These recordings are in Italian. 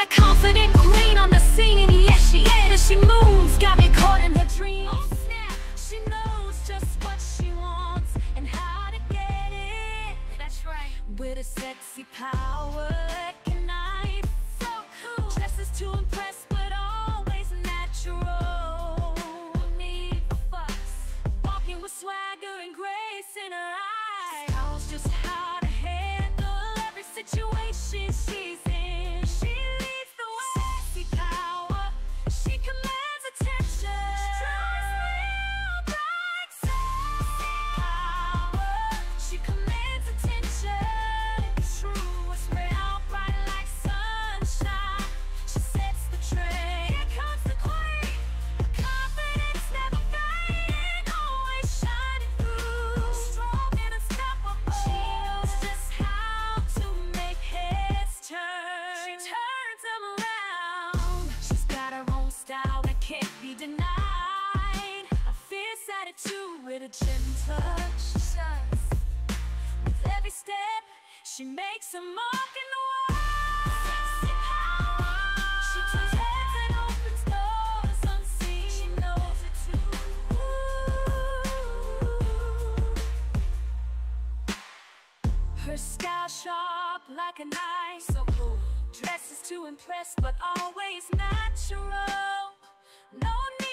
A confident queen on the scene, yes she is. As she moves, got me caught in her dreams. Oh snap, she knows just what she wants and how to get it. That's right. With a sexy power touch. She. With every step, she makes a mark in the world. She turns heads and opens doors unseen. She knows it too. Her style sharp like a knife. So cool. Dresses to impress, but always natural. No need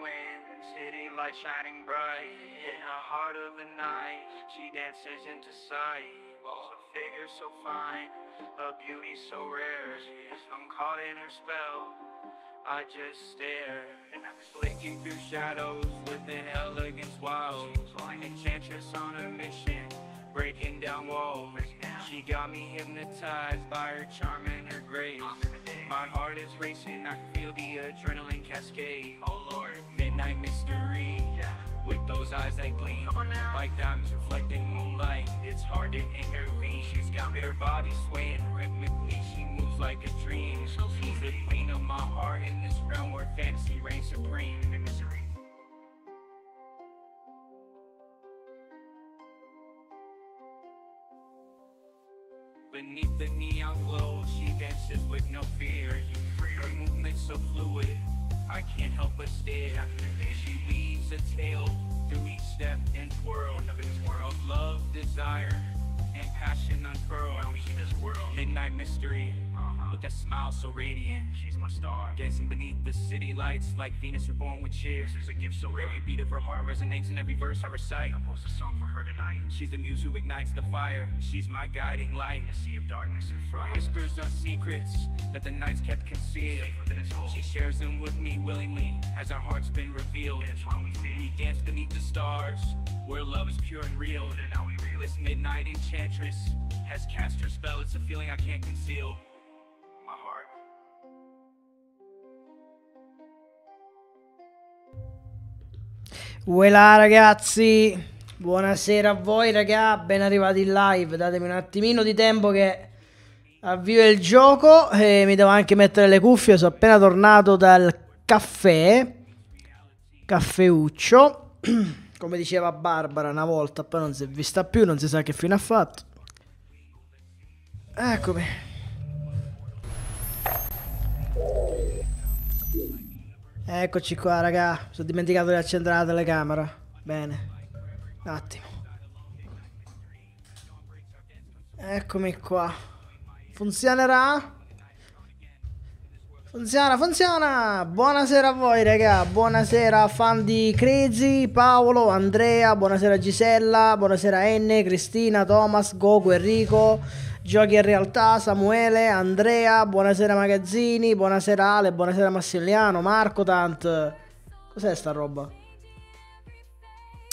Wind, city light shining bright. In the heart of the night, she dances into sight. A figure so fine, a beauty so rare. I'm caught in her spell, I just stare and I'm Flicking through shadows with an elegance wild. Enchantress on a mission, breaking down walls. She got me hypnotized by her charm and her grace. My heart is racing, I feel the adrenaline cascade. Oh Lord, midnight mystery. With those eyes that gleam Like diamonds reflecting moonlight. It's hard to intervene. She's got her body swaying rhythmically. She moves like a dream. She's the queen of my heart In this realm where fantasy reigns supreme Beneath the neon glow, she dances with no fear. Her movements so fluid, I can't help but stare. She weaves a tale through each step and twirl of. Love, desire, and passion unfurl. Midnight mystery, with that smile so radiant. She's my star. Dancing beneath the city lights like Venus reborn with cheers. There's a gift so rare, beat of her heart resonates in every verse I recite. I post a song for her tonight. She's the muse who ignites the fire. She's my guiding light. A sea of darkness and fright. Whispers of secrets that the nights kept concealed. She shares them with me willingly as our hearts been revealed. We dance beneath the stars where love is pure and real. And now we're this midnight enchantress has cast her spell. It's a feeling I can't conceal. Voilà ragazzi, buonasera a voi raga, ben arrivati in live, datemi un attimino di tempo che Avvio il gioco e mi devo anche mettere le cuffie. Sono appena tornato dal caffè. Caffeuccio. Come diceva Barbara una volta, poi non si è vista più, non si sa che fine ha fatto. Eccomi. Eccoci qua, raga. Mi sono dimenticato di accendere la telecamera. Bene. Un attimo. Eccomi qua. Funzionerà? Funziona, funziona! Buonasera a voi, raga. Buonasera, fan di Crazy, Paolo, Andrea. Buonasera, Gisella. Buonasera, Enne, Cristina, Thomas, Goku, Enrico. Giochi in realtà, Samuele, Andrea. Buonasera, Magazzini. Buonasera, Ale. Buonasera, Massimiliano. Marco, Tant. Cos'è sta roba?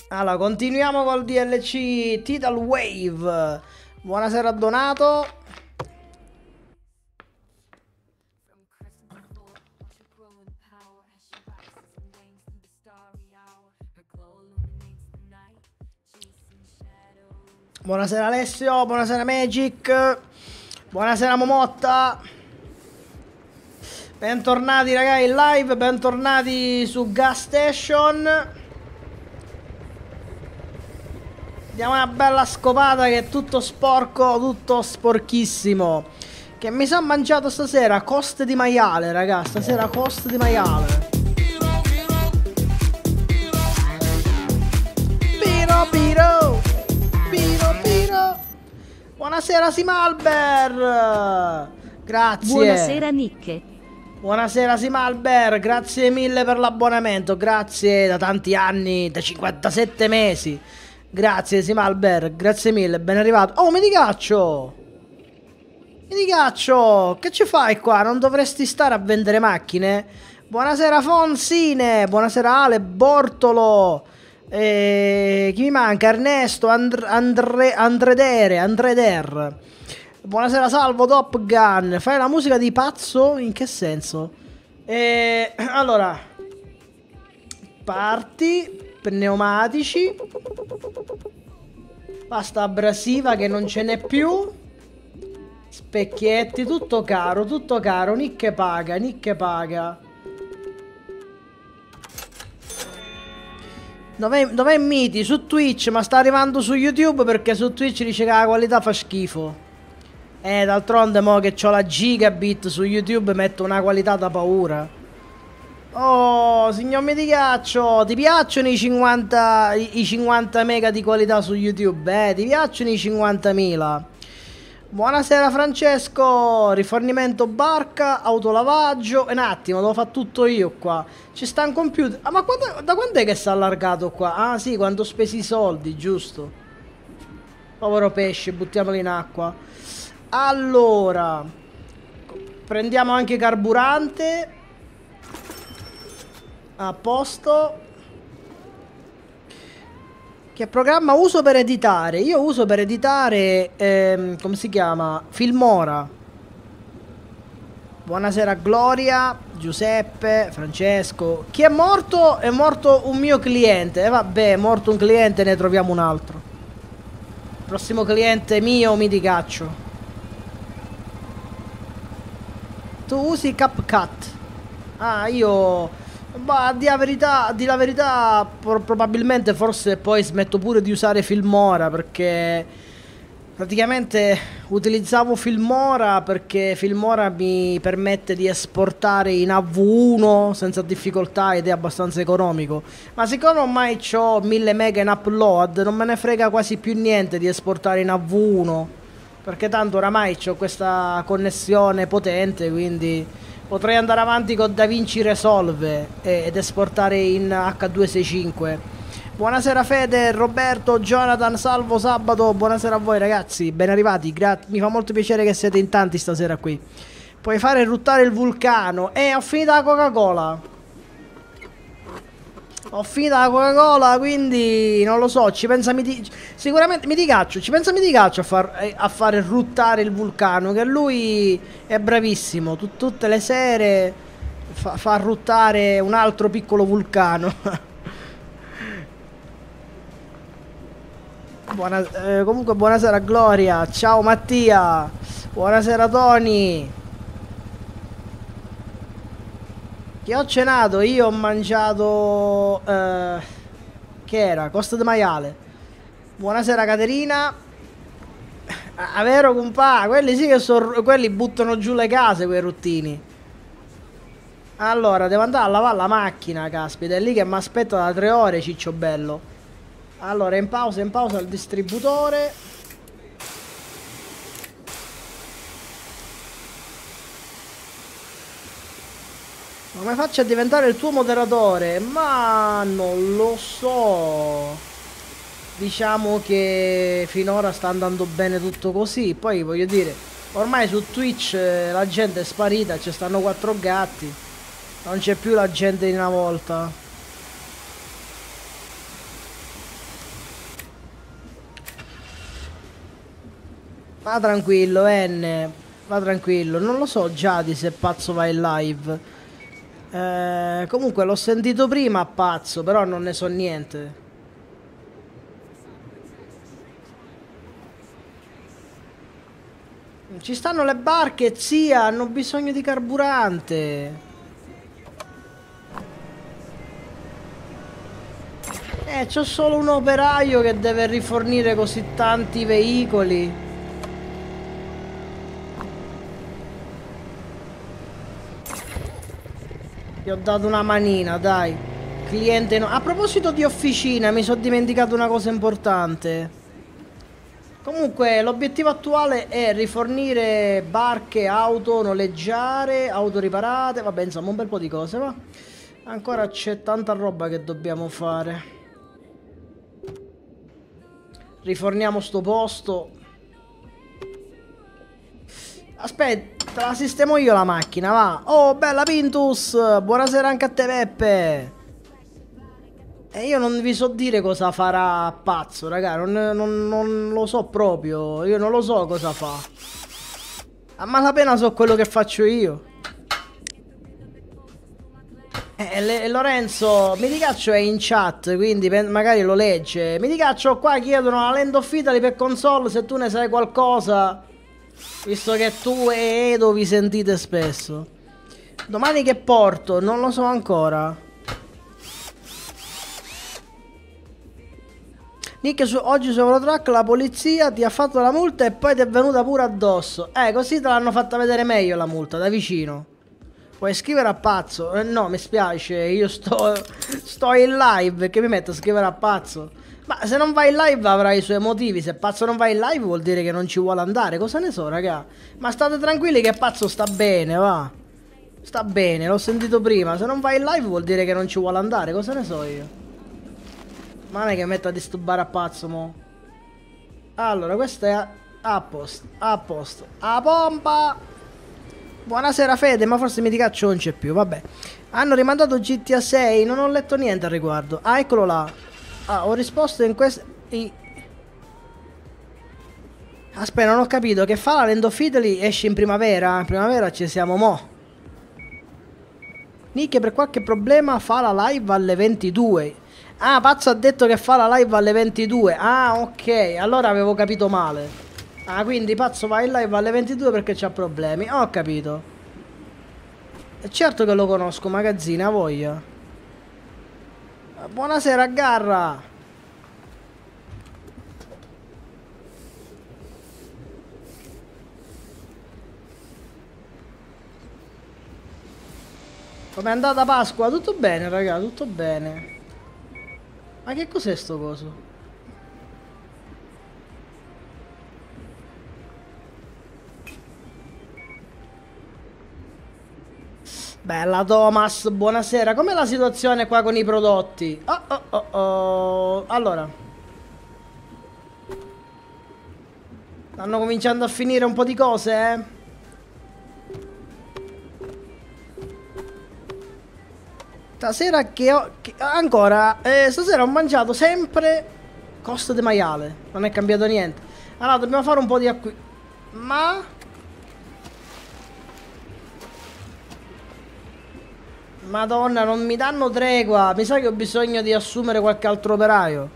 Allora, continuiamo col DLC Tidal Wave. Buonasera, Donato. Buonasera Alessio, buonasera Magic, buonasera Momotta. Bentornati ragazzi in live, bentornati su Gas Station. Diamo una bella scopata che è tutto sporco, tutto sporchissimo. Che mi sono mangiato stasera coste di maiale, raga, stasera coste di maiale. Piro Piro Piro Piro Buonasera Simalber Grazie. Buonasera Nicche. Buonasera Simalber Grazie mille per l'abbonamento. Grazie da tanti anni Da 57 mesi. Grazie Simalber Grazie mille Ben arrivato. Oh mi digaccio Mi digaccio Che ci fai qua? Non dovresti stare a vendere macchine? Buonasera Fonsine. Buonasera Ale Bortolo eh, chi mi manca? Ernesto, Andre, Andre, Andredere, Andreder. Buonasera Salvo, Top Gun. Fai la musica di pazzo? In che senso? Eh, allora, parti, pneumatici, pasta abrasiva che non ce n'è più. Specchietti, tutto caro, tutto caro. Nicche paga, Nicche paga. Dov'è, dov'è Miti? Su Twitch, ma sta arrivando su YouTube perché su Twitch dice che la qualità fa schifo. Eh, d'altronde mo che ho la gigabit su YouTube metto una qualità da paura. Oh, signor Miticaccio, ti piacciono i 50, i, i 50 mega di qualità su YouTube? Eh, ti piacciono i 50.000? Buonasera Francesco, rifornimento barca, autolavaggio. Un attimo, devo fare tutto io qua. Ci sta un computer. Ah, ma quando- da quando è che si è allargato qua? Ah, sì, quando ho speso i soldi, giusto. Povero pesce, buttiamolo in acqua. Allora, prendiamo anche carburante. A posto. Che programma uso per editare? Io uso per editare, ehm, come si chiama? Filmora. Buonasera Gloria, Giuseppe, Francesco. Chi è morto? È morto un mio cliente. E vabbè, è morto un cliente, ne troviamo un altro. Prossimo cliente mio, mi dicaccio. Tu usi CapCut. Ah, io... Bah, di la verità, di la verità pro- probabilmente forse poi smetto pure di usare Filmora perché praticamente utilizzavo Filmora perché Filmora mi permette di esportare in AV1 senza difficoltà ed è abbastanza economico. Ma siccome ormai ho 1000 mega in upload, non me ne frega quasi più niente di esportare in AV1 perché tanto oramai ho questa connessione potente, quindi potrei andare avanti con DaVinci Resolve e- ed esportare in H265. Buonasera Fede, Roberto, Jonathan, Salvo, Sabato, buonasera a voi ragazzi, ben arrivati, gra- mi fa molto piacere che siete in tanti stasera qui. Puoi fare ruttare il vulcano e ho finito la Coca-Cola. Ho finito la Coca-Cola, quindi non lo so, ci pensa Miti... Sicuramente Miticaccio, ci pensa Miticaccio a, far, eh, a fare ruttare il vulcano, che lui è bravissimo, tut- tutte le sere fa, fa ruttare un altro piccolo vulcano. Buona- eh, comunque buonasera Gloria, ciao Mattia, Buonasera Tony. Che ho cenato? Io ho mangiato... eh, che era? Costa di maiale. Buonasera Caterina. Ah, vero compà? Quelli sì che sono... Quelli buttano giù le case, quei ruttini. Allora, devo andare a lavare la macchina, caspita. È lì che mi aspetta da tre ore, ciccio bello. Allora, in pausa, in pausa il distributore. Come faccio a diventare il tuo moderatore? Ma non lo so. Diciamo che finora sta andando bene tutto così. Poi voglio dire, ormai su Twitch eh, la gente è sparita, ci stanno quattro gatti. Non c'è più la gente di una volta. Va tranquillo, N. Va tranquillo. Non lo so già di se pazzo va in live. Eh, comunque l'ho sentito prima a pazzo, però non ne so niente. Ci stanno le barche, zia, hanno bisogno di carburante. Eh, c'ho solo un operaio che deve rifornire così tanti veicoli. Ho dato una manina, dai. Cliente no. A proposito di officina, mi sono dimenticato una cosa importante. Comunque, l'obiettivo attuale è rifornire barche, auto, noleggiare, auto riparate. Vabbè, insomma, un bel po' di cose, va. Ancora c'è tanta roba che dobbiamo fare. Riforniamo sto posto. Aspetta, la sistemo io la macchina, va. Oh, bella Pintus! Buonasera anche a te, Peppe. E io non vi so dire cosa farà pazzo, raga. Non, non, non lo so proprio. Io non lo so cosa fa. A malapena so quello che faccio io. Eh, le- Lorenzo, mi ricaccio è in chat, quindi magari lo legge. Mi ricaccio qua chiedono la Land of Italy per console se tu ne sai qualcosa. Visto che tu e Edo vi sentite spesso. Domani che porto? Non lo so ancora. Nick, su- oggi su Eurotrack la polizia ti ha fatto la multa e poi ti è venuta pure addosso. Eh, così te l'hanno fatta vedere meglio la multa, da vicino. Puoi scrivere a pazzo? Eh, no, mi spiace, io sto, sto in live, che mi metto a scrivere a pazzo? Ma se non vai in live avrai i suoi motivi, se pazzo non va in live vuol dire che non ci vuole andare, cosa ne so, raga? Ma state tranquilli che pazzo sta bene, va? Sta bene, l'ho sentito prima, se non vai in live vuol dire che non ci vuole andare, cosa ne so io? Ma non è che metto a disturbare a pazzo, mo. Allora, questo è a, posto, a posto. A pompa! Buonasera Fede, ma forse mi ricaccio non c'è più, vabbè. Hanno rimandato GTA 6, non ho letto niente al riguardo. Ah, eccolo là. Ah, ho risposto in questo... i- Aspetta, non ho capito. Che fa la Land of Italy? Esce in primavera? In primavera ci siamo mo'. Nick per qualche problema fa la live alle 22. Ah, Pazzo ha detto che fa la live alle 22. Ah, ok. Allora avevo capito male. Ah, quindi Pazzo va in live alle 22 perché c'ha problemi. Ho capito. Certo che lo conosco, magazzina, voglia. Buonasera, Garra. Com'è andata Pasqua? Tutto bene, raga, tutto bene. Ma che cos'è sto coso? Bella Thomas, buonasera. Com'è la situazione qua con i prodotti? Oh, oh, oh, oh. Allora. Stanno cominciando a finire un po' di cose, eh? Stasera che ho... che- ancora, eh, stasera ho mangiato sempre costo di maiale. Non è cambiato niente. Allora, dobbiamo fare un po' di acqui... Ma... Madonna, non mi danno tregua. Mi sa che ho bisogno di assumere qualche altro operaio.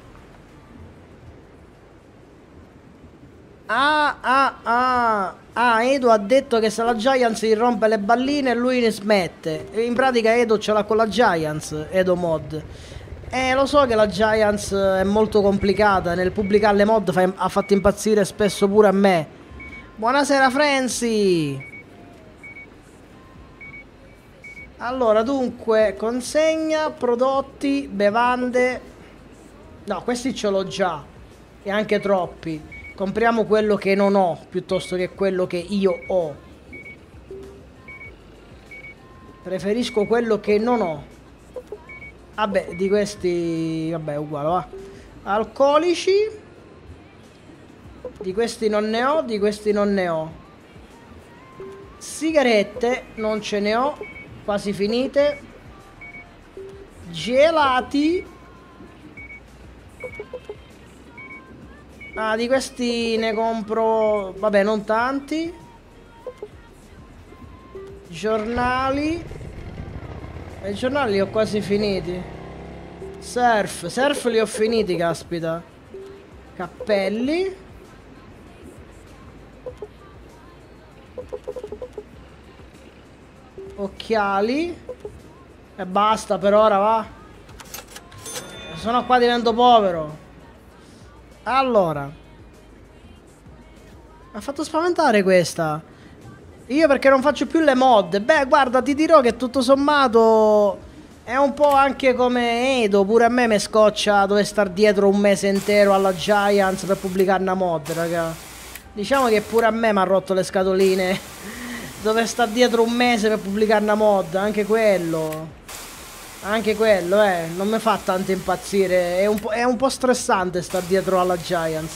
Ah, ah, ah. Ah, Edo ha detto che se la Giants gli rompe le balline lui ne smette. In pratica Edo ce l'ha con la Giants, Edo Mod. Eh, lo so che la Giants è molto complicata. Nel pubblicare le mod fa- ha fatto impazzire spesso pure a me. Buonasera, Frenzy. Allora, dunque, consegna, prodotti, bevande. No, questi ce l'ho già. E anche troppi. Compriamo quello che non ho piuttosto che quello che io ho. Preferisco quello che non ho. Vabbè, di questi... Vabbè, uguale, va. Alcolici. Di questi non ne ho, di questi non ne ho. Sigarette, non ce ne ho. Quasi finite. Gelati. Ah, di questi ne compro... Vabbè, non tanti. Giornali. E i giornali li ho quasi finiti. Surf. Surf li ho finiti, caspita. Cappelli. Occhiali. E basta per ora, va. Sono qua divento povero. Allora. Mi ha fatto spaventare questa. Io perché non faccio più le mod. Beh, guarda, ti dirò che tutto sommato è un po' anche come Edo. Pure a me mi scoccia dover star dietro un mese intero alla Giants per pubblicare una mod, raga. Diciamo che pure a me mi ha rotto le scatoline. Dover star dietro un mese per pubblicare una mod, anche quello. Anche quello, eh, non mi fa tanto impazzire. È un, po', è un po' stressante star dietro alla Giants.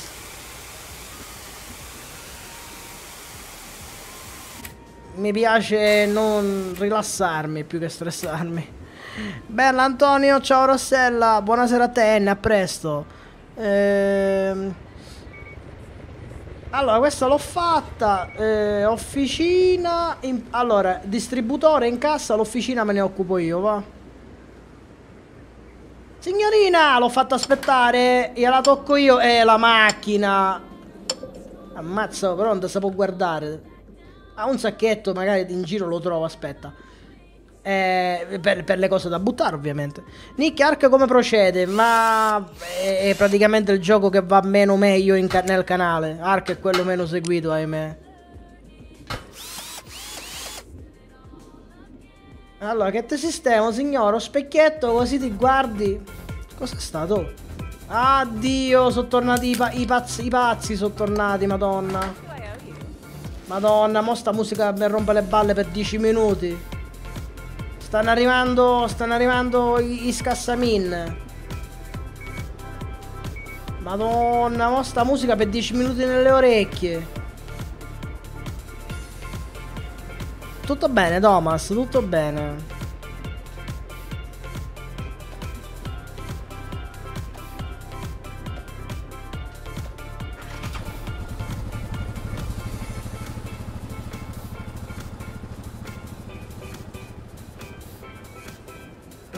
Mi piace non rilassarmi più che stressarmi. Bella Antonio, ciao Rossella, buonasera a te, a presto. Ehm... Allora, questa l'ho fatta. Eh, officina. In... Allora, distributore in cassa, l'officina me ne occupo io, va. Signorina, l'ho fatto aspettare. Gliela tocco io. Eh, la macchina. Ammazza, però non si può guardare. Ha un sacchetto, magari in giro lo trovo, aspetta. Eh, per, per, le cose da buttare, ovviamente. Nick Ark come procede? Ma è, è, praticamente il gioco che va meno meglio ca nel canale. Ark è quello meno seguito, ahimè. Allora, che ti sistemo, signoro? Specchietto, così ti guardi. Cos'è stato? Addio, sono tornati i, pa i, pazzi, i pazzi, sono tornati, madonna. Madonna, mo sta musica mi rompe le balle per 10 minuti. Stanno arrivando, stanno arrivando i, scassamin. Madonna, mo sta musica per 10 minuti nelle orecchie. Tutto bene, Thomas, tutto bene.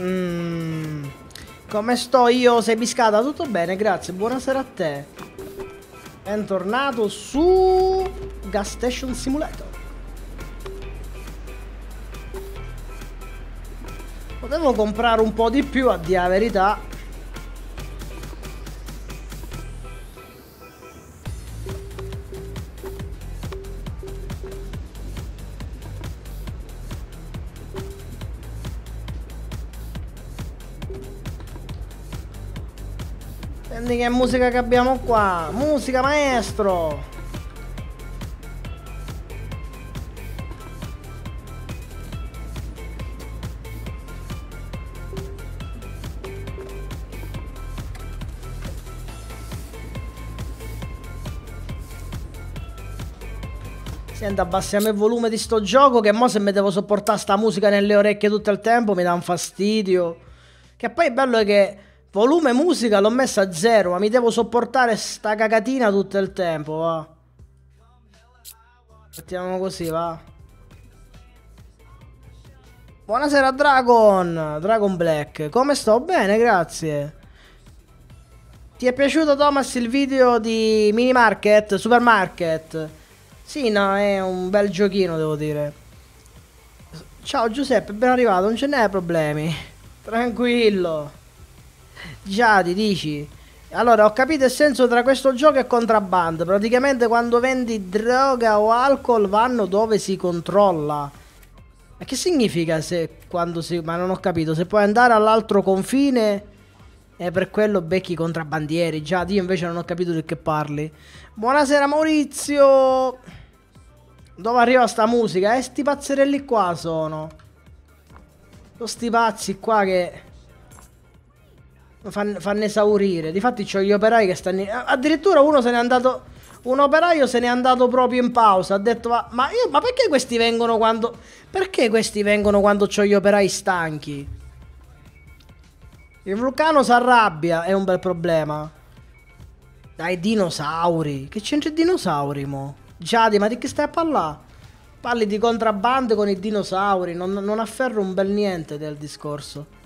Mm. Come sto io? Sei biscata? Tutto bene, grazie. Buonasera a te. Bentornato su Gas Station Simulator. Potevo comprare un po' di più a dire la verità. Senti che musica che abbiamo qua. Musica maestro. Senti, abbassiamo il volume di sto gioco che mo se mi devo sopportare sta musica nelle orecchie tutto il tempo mi dà un fastidio. Che poi il bello è che volume musica l'ho messa a zero, ma mi devo sopportare sta cagatina tutto il tempo, va. Mettiamo così, va. Buonasera Dragon, Dragon Black. Come sto? Bene, grazie. Ti è piaciuto Thomas il video di mini market, supermarket? Sì, no, è un bel giochino devo dire. Ciao Giuseppe, ben arrivato, non ce n'è problemi. Tranquillo. Già, ti dici. Allora, ho capito il senso tra questo gioco e contrabbando. Praticamente quando vendi droga o alcol vanno dove si controlla. Ma che significa se quando si... Ma non ho capito. Se puoi andare all'altro confine e per quello becchi i contrabbandieri. Già, io invece non ho capito di che parli. Buonasera Maurizio. Dove arriva sta musica? Eh, sti pazzerelli qua sono. Sono sti pazzi qua che... Fanno, fanno esaurire. Difatti c'ho gli operai che stanno... Addirittura uno se n'è andato... Un operaio se n'è andato proprio in pausa. Ha detto, ma, ma, io, ma perché questi vengono quando... Perché questi vengono quando ho gli operai stanchi? Il vulcano si arrabbia, è un bel problema. Dai, dinosauri. Che c'entra i dinosauri, mo? Giadi, ma di che stai a parlare? Parli di contrabbando con i dinosauri. Non, non afferro un bel niente del discorso.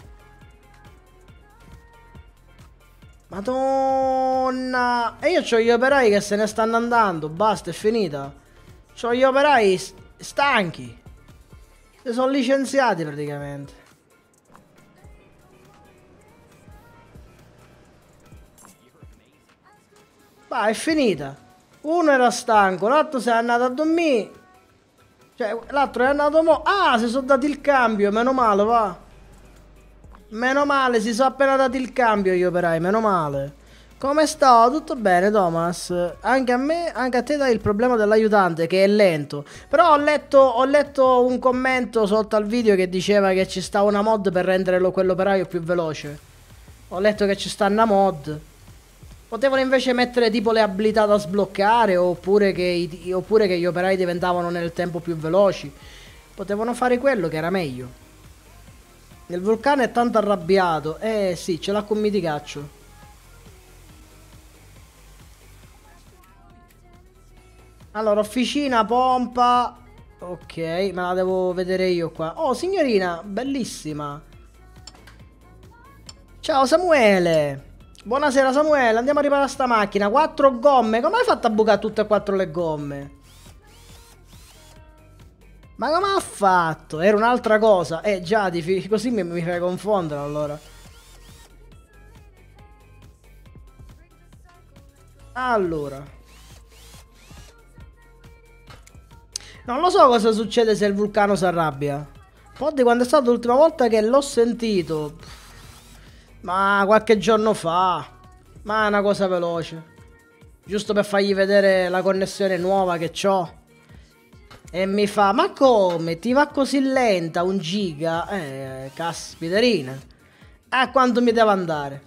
Madonna. E io ho gli operai che se ne stanno andando. Basta, è finita. Ho gli operai stanchi. Si sono licenziati praticamente. Va, è finita. Uno era stanco, l'altro si è andato a dormire. Cioè, l'altro è andato mo... Ah, si sono dati il cambio, meno male, va. Meno male, si sono appena dati il cambio gli operai, meno male. Come sto? Tutto bene, Thomas? Anche a me, anche a te dai il problema dell'aiutante che è lento. Però ho letto, ho letto un commento sotto al video che diceva che ci sta una mod per rendere quell'operaio più veloce. Ho letto che ci sta una mod. Potevano invece mettere tipo le abilità da sbloccare oppure che, i, oppure che gli operai diventavano nel tempo più veloci. Potevano fare quello che era meglio. Il vulcano è tanto arrabbiato. Eh sì, ce l'ha con miticaccio. Allora, officina, pompa. Ok, me la devo vedere io qua. Oh, signorina, bellissima. Ciao Samuele. Buonasera Samuele, andiamo a riparare sta macchina. Quattro gomme. Come hai fatto a bucare tutte e quattro le gomme? Ma come ha fatto? Era un'altra cosa. Eh già, così mi, mi fai confondere allora. Allora. Non lo so cosa succede se il vulcano si arrabbia. Di quando è stata l'ultima volta che l'ho sentito. Ma qualche giorno fa. Ma è una cosa veloce. Giusto per fargli vedere la connessione nuova che ho. E mi fa, ma come? Ti va così lenta? Un giga? Eh, caspiterina. A quanto mi devo andare?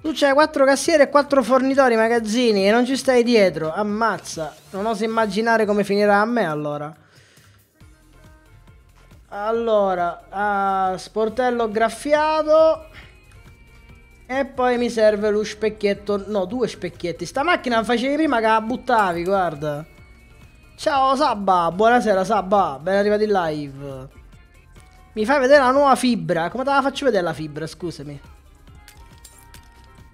Tu c'hai quattro cassieri e quattro fornitori magazzini e non ci stai dietro. Ammazza. Non oso immaginare come finirà a me allora. Allora, uh, sportello graffiato. E poi mi serve lo specchietto. No, due specchietti. Sta macchina facevi prima che la buttavi, guarda. Ciao Sabba, buonasera Sabba, ben arrivati in live. Mi fai vedere la nuova fibra. Come te la faccio vedere la fibra, scusami?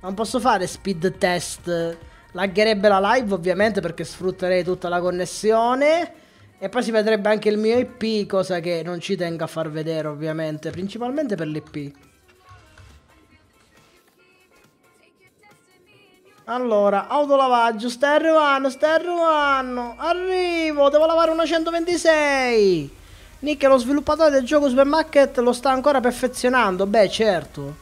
Non posso fare speed test. Laggerebbe la live ovviamente perché sfrutterei tutta la connessione. E poi si vedrebbe anche il mio IP, cosa che non ci tengo a far vedere ovviamente, principalmente per l'IP. Allora, autolavaggio, stai arrivando, stai arrivando. Arrivo, devo lavare una 126. Nick, lo sviluppatore del gioco Supermarket lo sta ancora perfezionando. Beh, certo.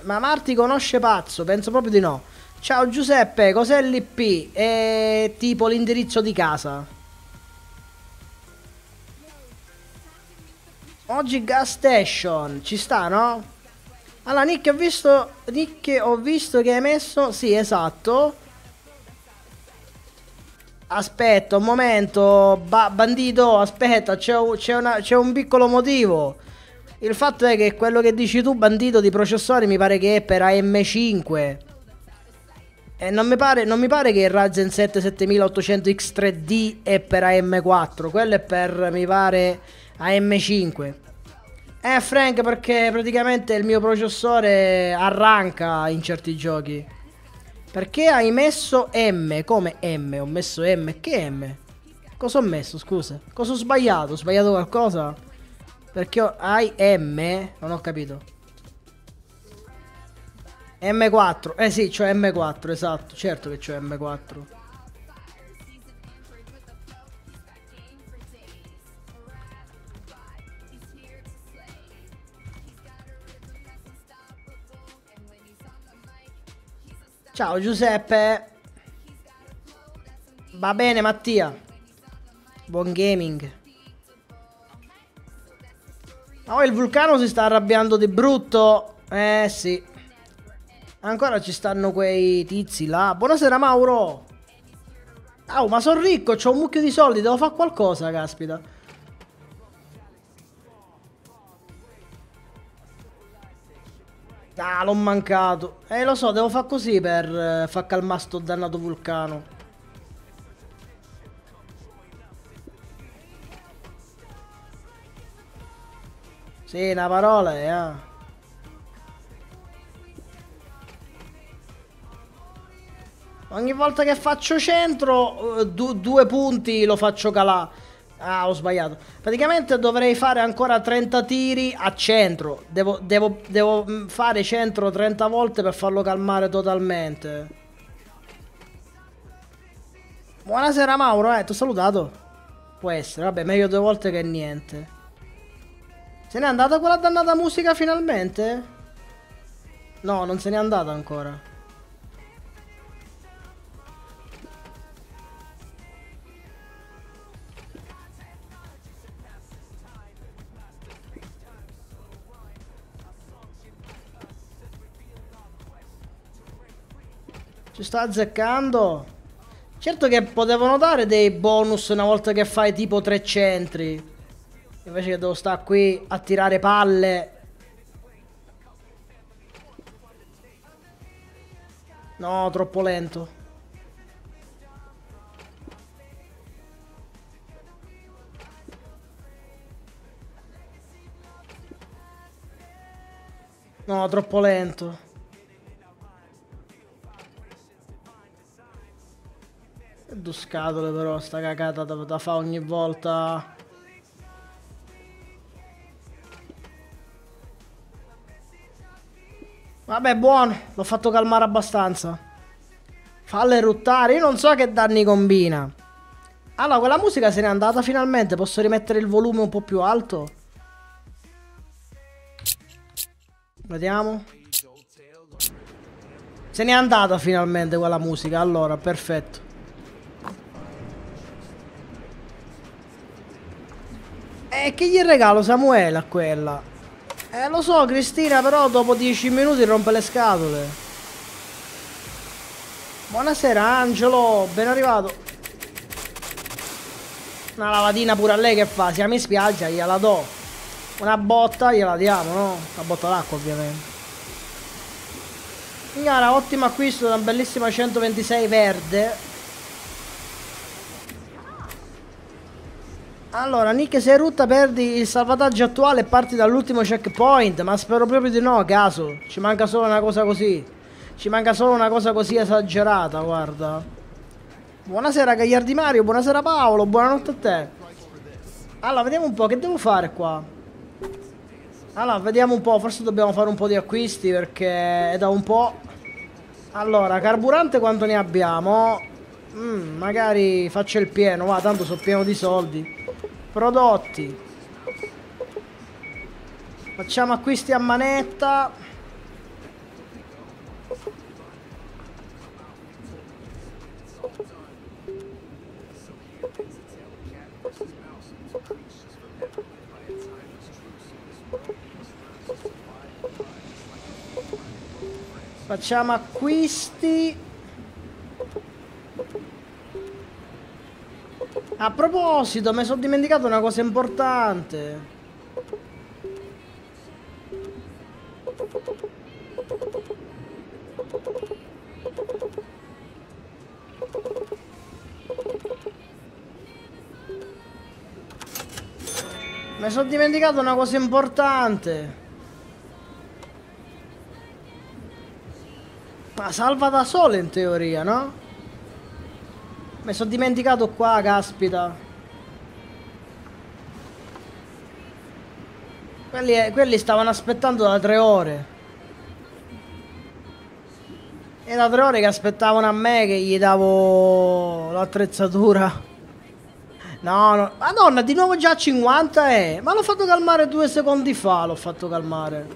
Ma Marti conosce pazzo? Penso proprio di no. Ciao Giuseppe, cos'è l'IP? È tipo l'indirizzo di casa. Oggi gas station, ci sta, no? Allora, Nick, ho visto. Nick, ho visto che hai messo. Sì, esatto. Aspetta un momento, ba bandito, aspetta, c'è un, piccolo motivo. Il fatto è che quello che dici tu, bandito, di processori mi pare che è per AM5. E non mi pare, non mi pare che il Ryzen 7 7800X3D è per AM4. Quello è per, mi pare, a M5. Eh Frank perché praticamente il mio processore arranca in certi giochi. Perché hai messo M? Come M? Ho messo M. Che M? Cosa ho messo? Scusa. Cosa ho sbagliato? Ho sbagliato qualcosa? Perché hai M? Non ho capito. M4. Eh sì, c'ho M4, esatto. Certo che c'ho M4. Ciao Giuseppe. Va bene Mattia. Buon gaming. Oh, il vulcano si sta arrabbiando di brutto. Eh sì. Ancora ci stanno quei tizi là. Buonasera Mauro. Oh, ma sono ricco, ho un mucchio di soldi, devo fare qualcosa, caspita. Ah, l'ho mancato. Eh, lo so, devo fare così per eh, far calmare sto dannato vulcano. Sì, una parola, eh. Ogni volta che faccio centro, eh, du- due punti lo faccio calare. Ah, ho sbagliato. Praticamente dovrei fare ancora 30 tiri a centro. Devo, devo, devo mm, fare centro 30 volte per farlo calmare totalmente. Buonasera Mauro, eh, ti ho salutato. Può essere, vabbè, meglio due volte che niente. Se n'è andata quella dannata musica finalmente? No, non se n'è andata ancora. Ci sta azzeccando. Certo che potevano dare dei bonus una volta che fai tipo tre centri. Invece che devo stare qui a tirare palle. No, troppo lento. No, troppo lento. Due scatole però sta cagata da, da fa ogni volta. Vabbè, buono, l'ho fatto calmare abbastanza. Falle ruttare, io non so che danni combina. Allora, quella musica se n'è andata finalmente. Posso rimettere il volume un po' più alto? Vediamo. Se n'è andata finalmente quella musica. Allora, perfetto. E che gli regalo Samuele a quella? Eh lo so Cristina però dopo 10 minuti rompe le scatole. Buonasera Angelo Ben arrivato. Una lavatina pure a lei che fa Siamo in spiaggia gliela do. Una botta gliela diamo no? Una botta d'acqua ovviamente. Signora ottimo acquisto Una bellissima 126 verde Allora, Nick, se rutta perdi il salvataggio attuale e parti dall'ultimo checkpoint. Ma spero proprio di no, caso. Ci manca solo una cosa così. Ci manca solo una cosa così esagerata, guarda. Buonasera, Gagliardi Mario. Buonasera, Paolo. Buonanotte a te. Allora, vediamo un po'. Che devo fare qua? Allora, vediamo un po'. Forse dobbiamo fare un po' di acquisti perché è da un po'. Allora, carburante quanto ne abbiamo? Mm, magari faccio il pieno. Va, tanto sono pieno di soldi. Prodotti. Facciamo acquisti a manetta. Facciamo acquisti A proposito, mi sono dimenticato una cosa importante. Mi sono dimenticato una cosa importante. Ma salva da solo in teoria, no? Mi sono dimenticato qua, caspita. Quelli, quelli stavano aspettando da tre ore. E da tre ore che aspettavano a me che gli davo l'attrezzatura. No, no. Madonna, di nuovo già a 50 eh. Ma l'ho fatto calmare due secondi fa, l'ho fatto calmare.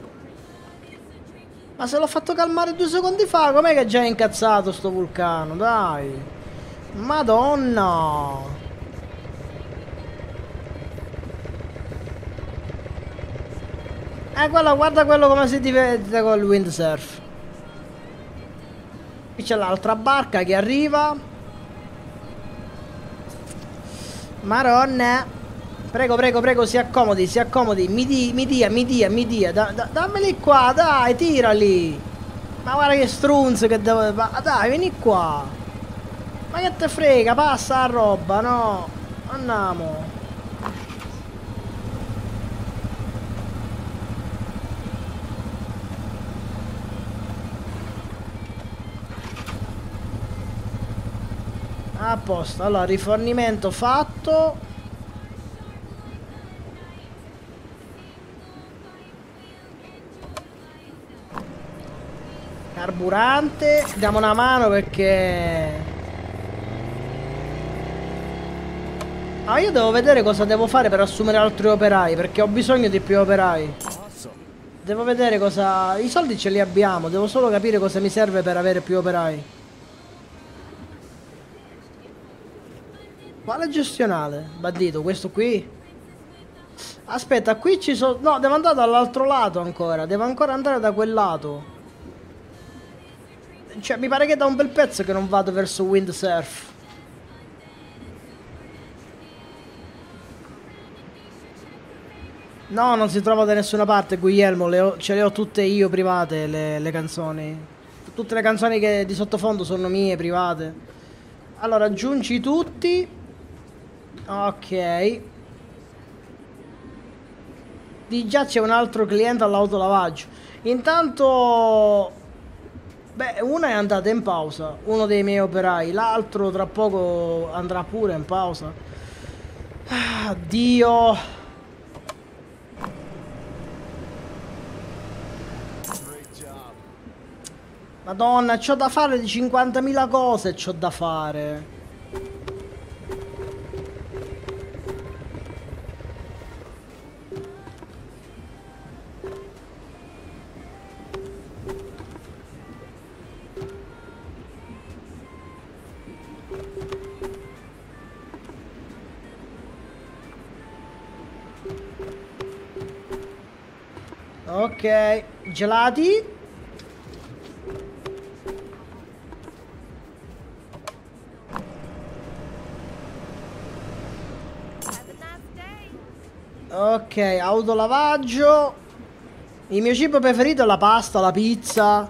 Ma se l'ho fatto calmare due secondi fa, com'è che è già incazzato sto vulcano? Dai. Madonna. Eh, quello, guarda quello come si diverte col windsurf. Qui c'è l'altra barca che arriva. Maronna. Prego, prego, prego, si accomodi, si accomodi. Mi dia, mi dia, mi dia, mi dia. Da, da, dammeli qua, dai, tirali. Ma guarda che strunzo che devo... Dai, vieni qua. Ma che te frega, passa la roba, no. Andiamo. A posto, allora rifornimento fatto. Carburante, diamo una mano perché... Ah, io devo vedere cosa devo fare per assumere altri operai, perché ho bisogno di più operai. Devo vedere cosa... I soldi ce li abbiamo, devo solo capire cosa mi serve per avere più operai. Quale gestionale? Bandito, questo qui? Aspetta, qui ci sono... No, devo andare dall'altro lato ancora. Devo ancora andare da quel lato. Cioè, mi pare che da un bel pezzo che non vado verso windsurf. No, non si trova da nessuna parte, Guglielmo. Le ho, ce le ho tutte io private, le, le canzoni. Tutte le canzoni che di sottofondo sono mie, private. Allora, aggiungi tutti. Ok. Di già c'è un altro cliente all'autolavaggio. Intanto... Beh, una è andata in pausa, uno dei miei operai. L'altro tra poco andrà pure in pausa. Ah, Dio... Madonna, c'ho da fare di 50.000 cose, c'ho da fare. Ok, gelati. Autolavaggio. Il mio cibo preferito è la pasta, la pizza.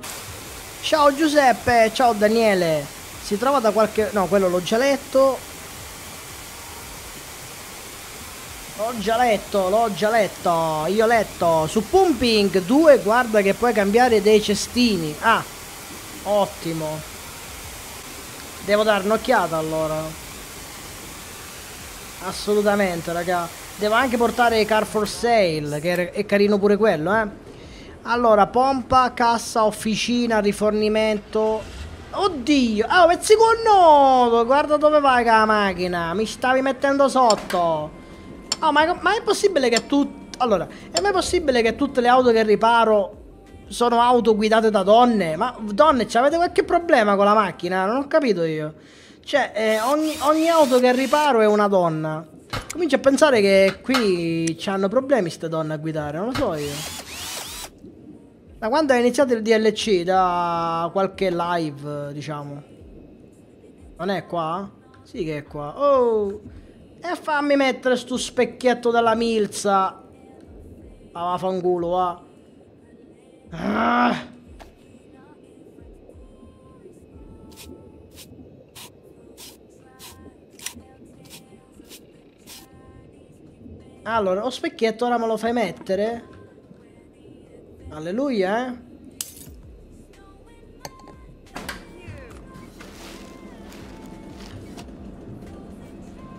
Ciao Giuseppe, ciao Daniele. Si trova da qualche... No, quello l'ho già letto. L'ho già letto, l'ho già letto. Io ho letto. Su Pumping 2 guarda che puoi cambiare dei cestini. Ah, ottimo. Devo dare un'occhiata allora. Assolutamente, raga. Devo anche portare Car for Sale, che è carino pure quello, eh. Allora, pompa, cassa, officina, rifornimento. Oddio, oh, pezzi con nodo, guarda dove vai la macchina, mi stavi mettendo sotto. Oh, ma, ma è possibile che tu... Allora, è mai possibile che tutte le auto che riparo sono auto guidate da donne? Ma donne, avete qualche problema con la macchina? Non ho capito io. Cioè, eh, ogni, ogni auto che riparo è una donna. Comincio a pensare che qui hanno problemi queste donne a guidare, non lo so io. Da quando è iniziato il DLC? Da qualche live, diciamo. Non è qua? Sì che è qua. Oh! E fammi mettere sto specchietto della milza. Ah, fanculo, va. Ah. Allora, lo specchietto ora me lo fai mettere? Alleluia, eh?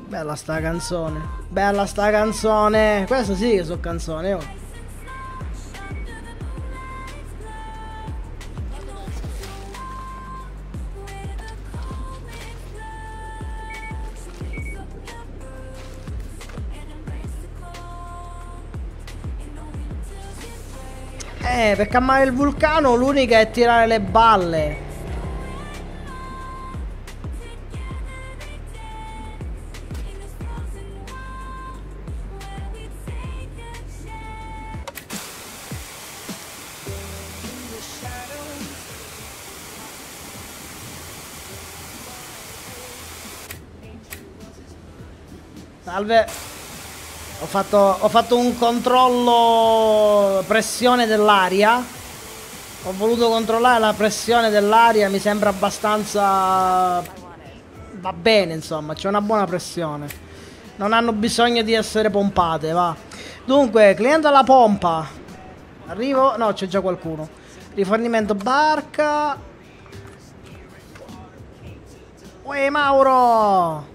Bella sta canzone. Bella sta canzone. Questa sì che sono canzone, oh. Eh, per calmare il vulcano l'unica è tirare le balle. Salve. Ho fatto, ho fatto un controllo pressione dell'aria. Ho voluto controllare la pressione dell'aria, mi sembra abbastanza... Va bene, insomma, c'è una buona pressione. Non hanno bisogno di essere pompate, va. Dunque, cliente alla pompa. Arrivo... No, c'è già qualcuno. Rifornimento barca. Uè, Mauro!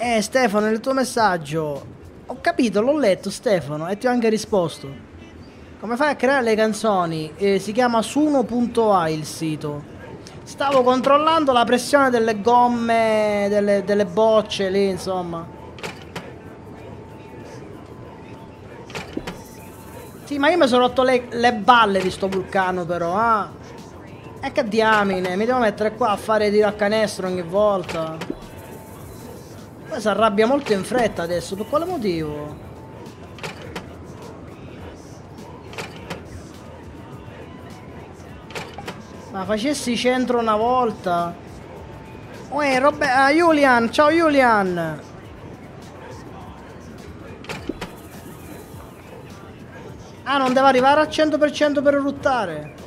Eh Stefano, il tuo messaggio. Ho capito, l'ho letto Stefano e ti ho anche risposto. Come fai a creare le canzoni? Eh, si chiama suno.a il sito. Stavo controllando la pressione delle gomme, delle, delle bocce lì, insomma. Sì, ma io mi sono rotto le, le balle di sto vulcano però, ah. E che diamine, mi devo mettere qua a fare tiro a canestro ogni volta. Poi si arrabbia molto in fretta adesso, per quale motivo? Ma facessi centro una volta. Uè, Robe ah, Julian, ciao Julian. Ah, non deve arrivare al 100% per ruttare.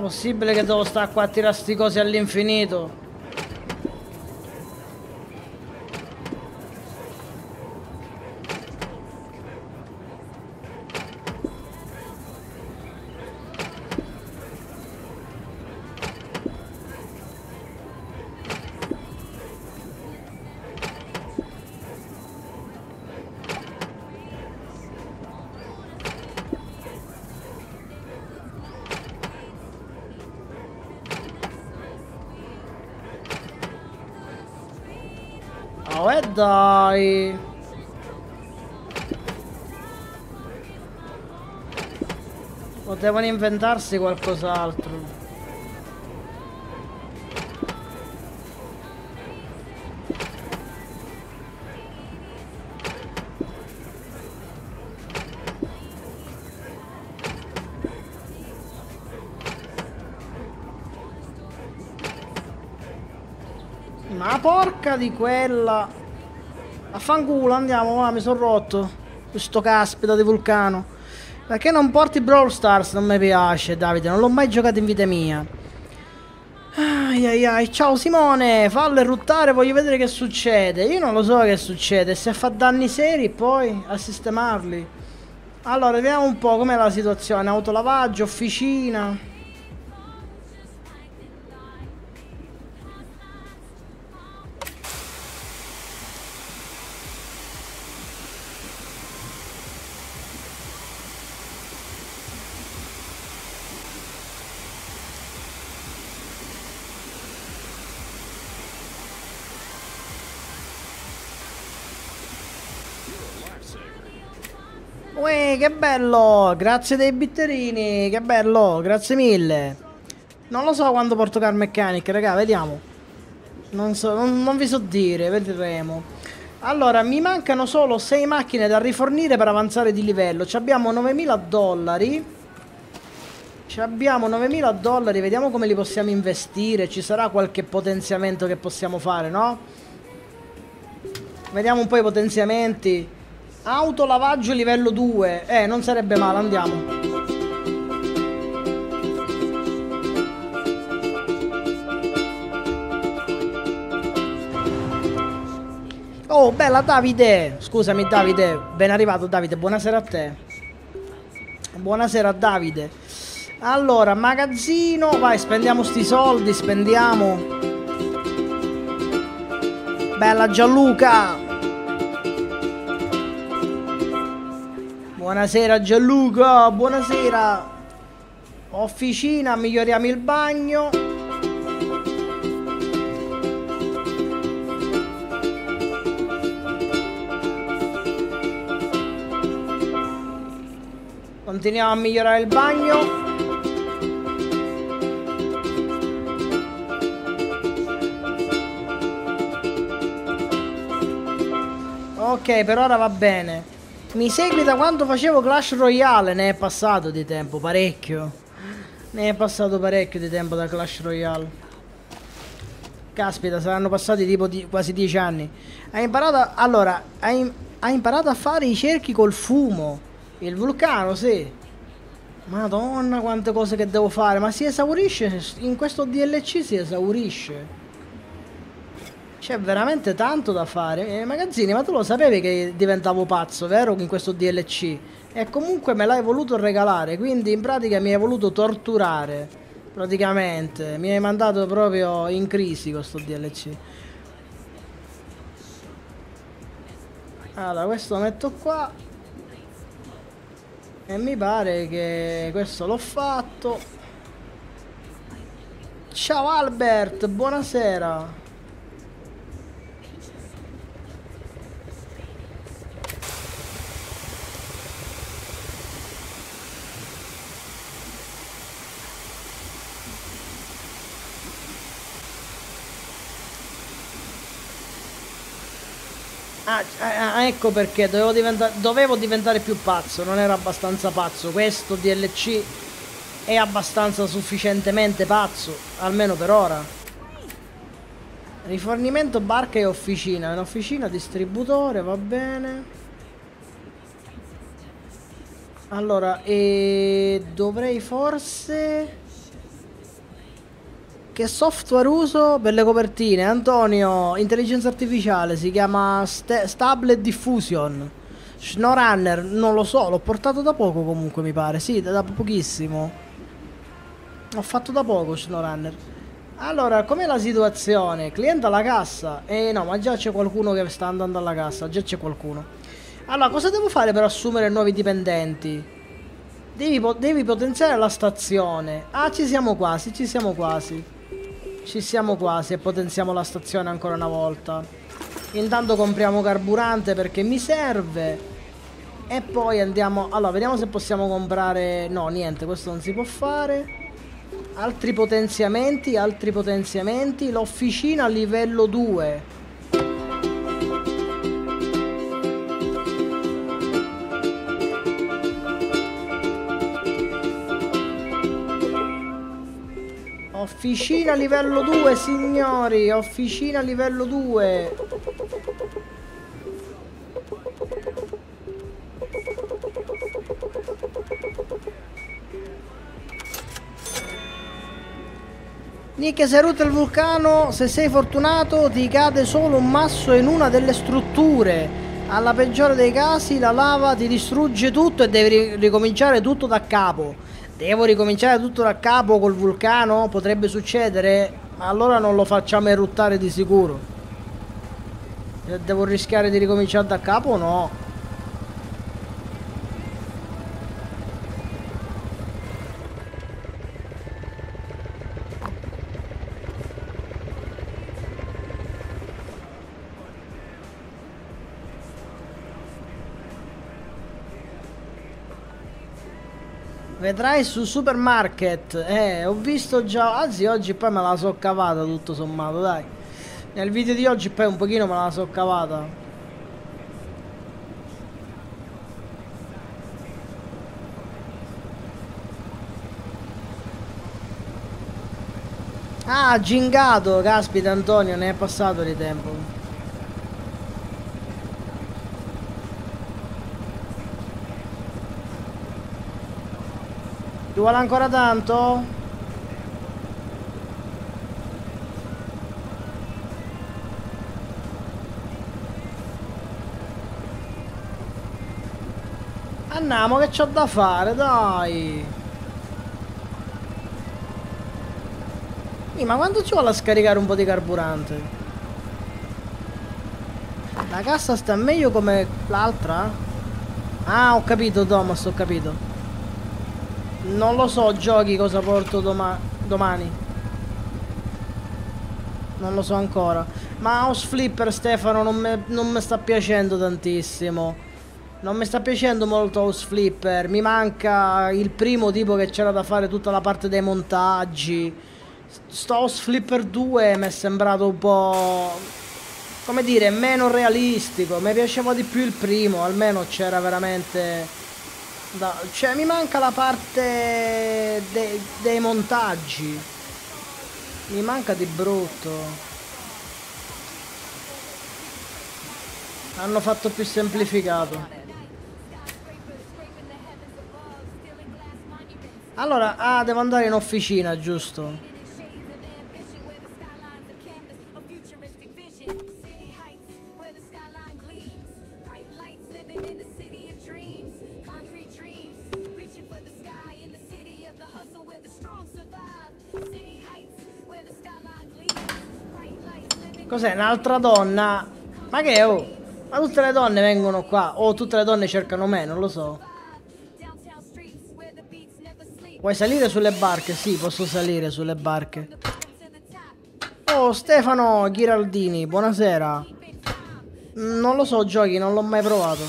Possibile che devo stare qua a tirare sti cose all'infinito? Potevano inventarsi qualcos'altro. Ma porca di quella. Affanculo, andiamo, va, mi sono rotto. Questo caspita di vulcano. Perché non porti Brawl Stars? Non mi piace, Davide, non l'ho mai giocato in vita mia. Ai ai ai, ciao Simone, fallo eruttare, voglio vedere che succede. Io non lo so che succede, se fa danni seri poi a sistemarli. Allora, vediamo un po' com'è la situazione. Autolavaggio, officina. Che bello! Grazie dei bitterini, che bello, grazie mille. Non lo so quando porto car mechanic, raga, vediamo. Non so, non, non vi so dire, vedremo. Allora, mi mancano solo 6 macchine da rifornire per avanzare di livello. Ci abbiamo 9000 dollari. Ci abbiamo 9000 dollari, vediamo come li possiamo investire. Ci sarà qualche potenziamento che possiamo fare, no? Vediamo un po' i potenziamenti. Autolavaggio livello 2. Eh, non sarebbe male, andiamo. Oh, bella Davide! Scusami Davide, ben arrivato Davide, buonasera a te. Buonasera Davide. Allora, magazzino, vai, spendiamo sti soldi, spendiamo. Bella Gianluca! Buonasera Gianluca, buonasera. Officina, miglioriamo il bagno. Continuiamo a migliorare il bagno. Ok, per ora va bene. Mi segui da quando facevo Clash Royale? Ne è passato di tempo, parecchio. Ne è passato parecchio di tempo da Clash Royale. Caspita, saranno passati tipo di, quasi dieci anni. Hai imparato... Allora, hai, hai imparato a fare i cerchi col fumo. Il vulcano, sì. Madonna, quante cose che devo fare. Ma si esaurisce. In questo DLC si esaurisce. C'è veramente tanto da fare. Eh, magazzini, ma tu lo sapevi che diventavo pazzo, vero? In questo DLC. E comunque me l'hai voluto regalare. Quindi in pratica mi hai voluto torturare. Praticamente. Mi hai mandato proprio in crisi questo DLC. Allora, questo lo metto qua. E mi pare che questo l'ho fatto. Ciao Albert, buonasera. Ah, ah, ecco perché dovevo diventare, dovevo diventare più pazzo, non ero abbastanza pazzo. Questo DLC è abbastanza sufficientemente pazzo, almeno per ora. Rifornimento barca e officina. Un'officina distributore, va bene. Allora, e dovrei forse... Che software uso per le copertine? Antonio, intelligenza artificiale, si chiama St Stable Diffusion. SnowRunner, non lo so, l'ho portato da poco comunque mi pare, sì, da, da pochissimo. Ho fatto da poco SnowRunner. Allora, com'è la situazione? Cliente alla cassa? Eh no, ma già c'è qualcuno che sta andando alla cassa, già c'è qualcuno. Allora, cosa devo fare per assumere nuovi dipendenti? Devi, devi potenziare la stazione. Ah, ci siamo quasi, ci siamo quasi. Ci siamo quasi e potenziamo la stazione ancora una volta. Intanto compriamo carburante perché mi serve. E poi andiamo... Allora, vediamo se possiamo comprare... No, niente, questo non si può fare. Altri potenziamenti, altri potenziamenti. L'officina a livello 2. Officina livello 2, signori. Officina livello 2. Nick, se rotto il vulcano, se sei fortunato, ti cade solo un masso in una delle strutture. Alla peggiore dei casi, la lava ti distrugge tutto e devi ricominciare tutto da capo. Devo ricominciare tutto da capo col vulcano? Potrebbe succedere? Ma allora non lo facciamo eruttare di sicuro. Devo rischiare di ricominciare da capo o no? Vedrai su supermarket. Eh, ho visto già. Anzi, oggi poi me la so cavata tutto sommato, dai. Nel video di oggi poi un pochino me la so cavata. Ah, gingato, caspita Antonio, ne è passato di tempo. Ci vuole ancora tanto? Andiamo che c'ho da fare, dai. Sì, ma quanto ci vuole a scaricare un po' di carburante? La cassa sta meglio come l'altra? Ah, ho capito Thomas, ho capito. Non lo so, giochi cosa porto doma domani. Non lo so ancora. Ma House Flipper Stefano non mi sta piacendo tantissimo. Non mi sta piacendo molto House Flipper. Mi manca il primo tipo che c'era da fare tutta la parte dei montaggi. Sto House Flipper 2 mi è sembrato un po'... Come dire, meno realistico. Mi piaceva di più il primo. Almeno c'era veramente da, cioè mi manca la parte de, dei montaggi. Mi manca di brutto. Hanno fatto più semplificato. Allora, ah, devo andare in officina, giusto? Cos'è? Un'altra donna? Ma che oh? Ma tutte le donne vengono qua O tutte le donne cercano me, non lo so Vuoi salire sulle barche? Sì, posso salire sulle barche Oh, Stefano Ghiraldini, buonasera Non lo so, giochi, non l'ho mai provato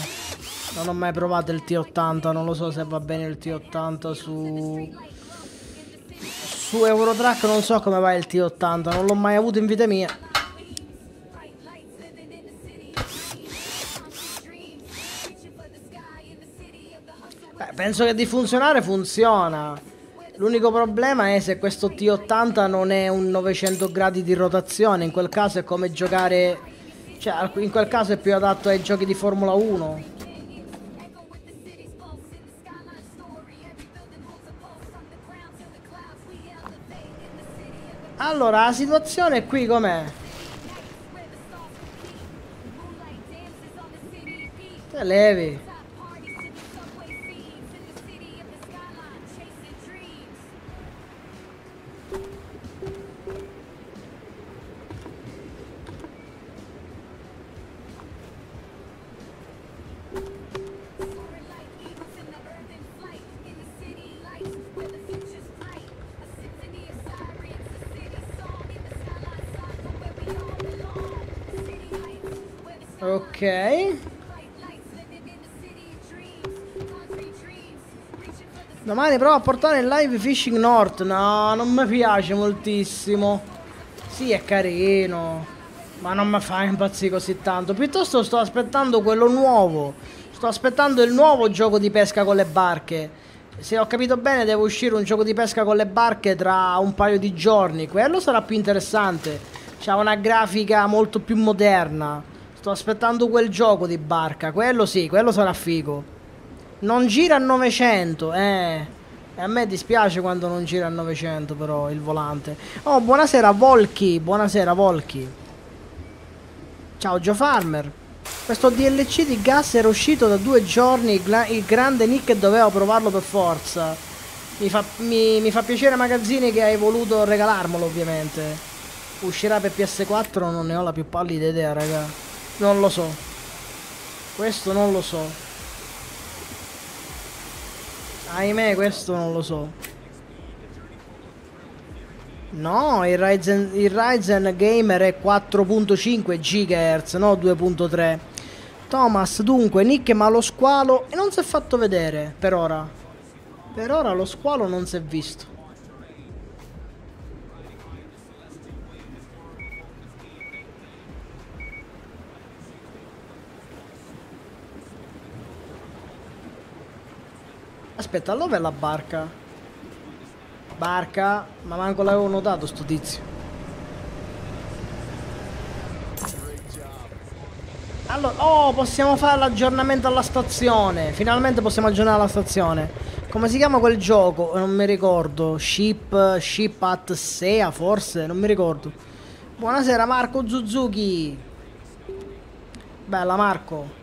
Non ho mai provato il T80 Non lo so se va bene il T80 su... Su Eurotrack non so come va il T80 Non l'ho mai avuto in vita mia penso che di funzionare funziona. L'unico problema è se questo T80 non è un 900 gradi di rotazione, in quel caso è come giocare... Cioè, in quel caso è più adatto ai giochi di Formula 1. Allora, la situazione qui com'è? Te levi. Ok. Domani provo a portare in live Fishing North. No, non mi piace moltissimo. Sì, è carino. Ma non mi fa impazzire così tanto. Piuttosto sto aspettando quello nuovo. Sto aspettando il nuovo gioco di pesca con le barche. Se ho capito bene deve uscire un gioco di pesca con le barche tra un paio di giorni. Quello sarà più interessante. C'ha una grafica molto più moderna. Sto aspettando quel gioco di barca. Quello sì, quello sarà figo. Non gira a 900, eh. E a me dispiace quando non gira a 900 però il volante. Oh, buonasera Volky, buonasera Volky. Ciao Joe Farmer. Questo DLC di gas era uscito da due giorni, il grande Nick doveva provarlo per forza. Mi fa, mi, mi fa piacere magazzini che hai voluto regalarmelo ovviamente. Uscirà per PS4, non ne ho la più pallida idea raga. Non lo so. Questo non lo so. Ahimè, questo non lo so. No, il Ryzen, il Ryzen Gamer è 4.5 GHz, no 2.3. Thomas, dunque, Nick ma lo squalo e non si è fatto vedere per ora. Per ora lo squalo non si è visto. Aspetta, dov'è la barca? Barca? Ma manco l'avevo notato sto tizio. Allora, oh, possiamo fare l'aggiornamento alla stazione. Finalmente possiamo aggiornare la stazione. Come si chiama quel gioco? Non mi ricordo. Ship, Ship at Sea, forse? Non mi ricordo. Buonasera Marco Zuzuki. Bella Marco.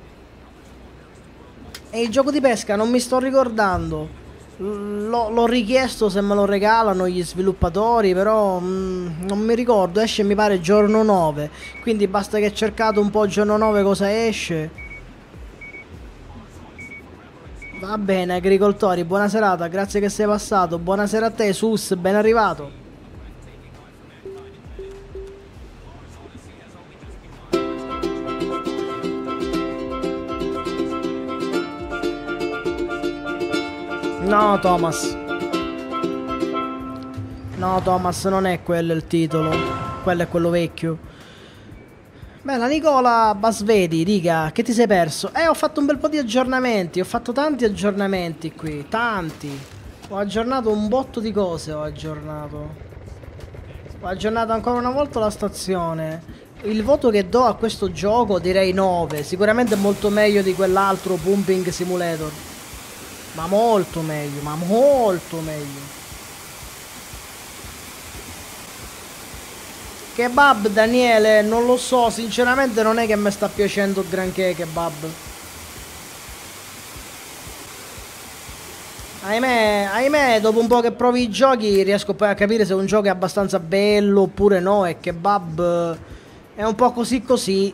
E il gioco di pesca non mi sto ricordando. L'ho richiesto se me lo regalano gli sviluppatori, però mm, non mi ricordo. Esce mi pare giorno 9. Quindi basta che cercate un po' giorno 9 cosa esce. Va bene, agricoltori, buona serata, grazie che sei passato. Buonasera a te, Sus, ben arrivato. No, Thomas. No, Thomas, non è quello il titolo. Quello è quello vecchio. Bella Nicola Basvedi, dica, che ti sei perso? Eh, ho fatto un bel po' di aggiornamenti, ho fatto tanti aggiornamenti qui, tanti. Ho aggiornato un botto di cose, ho aggiornato. Ho aggiornato ancora una volta la stazione. Il voto che do a questo gioco direi 9, sicuramente è molto meglio di quell'altro Pumping Simulator. Ma molto meglio, ma molto meglio. Kebab Daniele, non lo so, sinceramente non è che mi sta piacendo granché kebab. Ahimè, ahimè, dopo un po' che provi i giochi riesco poi a capire se un gioco è abbastanza bello oppure no e kebab è un po' così così.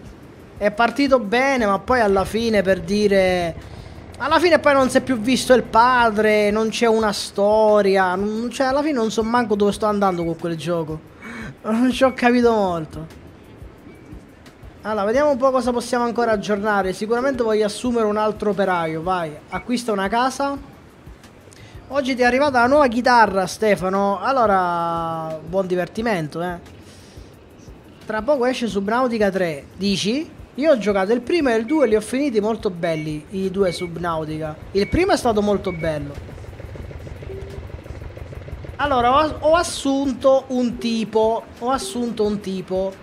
È partito bene ma poi alla fine per dire alla fine poi non si è più visto il padre, non c'è una storia, non, cioè alla fine non so manco dove sto andando con quel gioco. Non ci ho capito molto. Allora, vediamo un po' cosa possiamo ancora aggiornare. Sicuramente voglio assumere un altro operaio, vai. Acquista una casa. Oggi ti è arrivata la nuova chitarra, Stefano. Allora, buon divertimento, eh. Tra poco esce Subnautica 3. Dici? Io ho giocato il primo e il 2 li ho finiti molto belli, i due Subnautica. Il primo è stato molto bello. Allora, ho, ho assunto un tipo, ho assunto un tipo.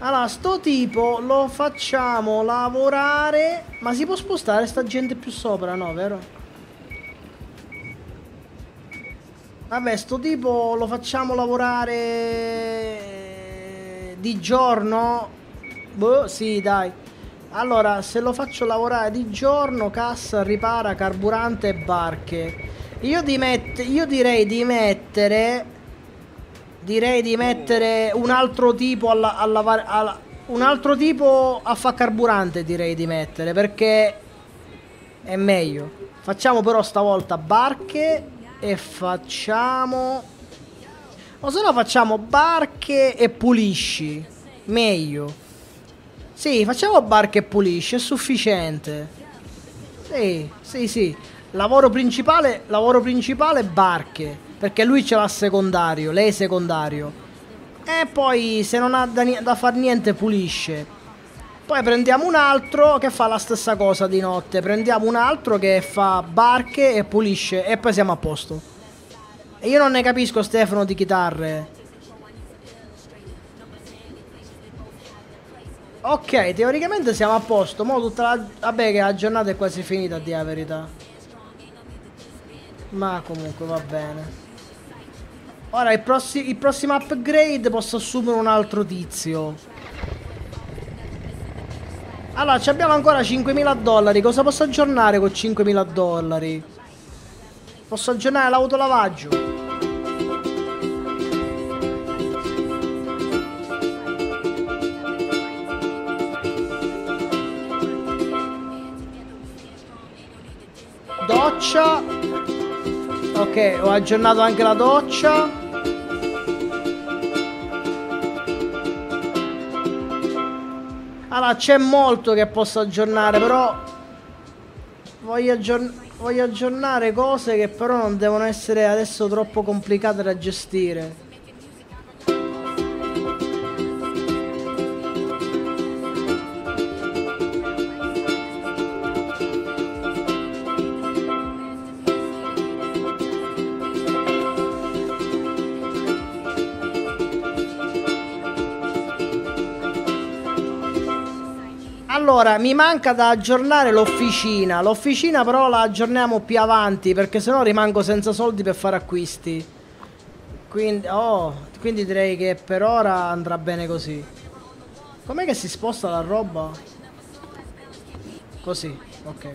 Allora, sto tipo lo facciamo lavorare, ma si può spostare sta gente più sopra, no, vero? Vabbè, sto tipo lo facciamo lavorare di giorno Boh, sì, dai. Allora, se lo faccio lavorare di giorno, cassa, ripara, carburante e barche. Io, di met io direi di mettere... Direi di mettere un altro tipo alla, a lavare... Alla, un altro tipo a fa carburante direi di mettere, perché è meglio. Facciamo però stavolta barche e facciamo... O se no facciamo barche e pulisci. Meglio. Sì, facciamo barche e pulisce, è sufficiente. Sì, sì, sì. Lavoro principale, lavoro principale barche, perché lui ce l'ha secondario, lei secondario. E poi se non ha da, da far niente pulisce. Poi prendiamo un altro che fa la stessa cosa di notte. Prendiamo un altro che fa barche e pulisce e poi siamo a posto. E io non ne capisco Stefano di chitarre. Ok, teoricamente siamo a posto. Mo tutta la... Vabbè che la giornata è quasi finita, dire la verità. Ma comunque va bene. Ora, il, prossi... il prossimo upgrade posso assumere un altro tizio. Allora, abbiamo ancora 5.000 dollari. Cosa posso aggiornare con 5.000 dollari? Posso aggiornare l'autolavaggio. Doccia ok ho aggiornato anche la doccia allora c'è molto che posso aggiornare però Voglio, aggiorn- voglio aggiornare cose che però non devono essere adesso troppo complicate da gestire. Allora, mi manca da aggiornare l'officina. L'officina però la aggiorniamo più avanti perché sennò rimango senza soldi per fare acquisti. Quindi, oh, quindi direi che per ora andrà bene così. Com'è che si sposta la roba? Così, ok.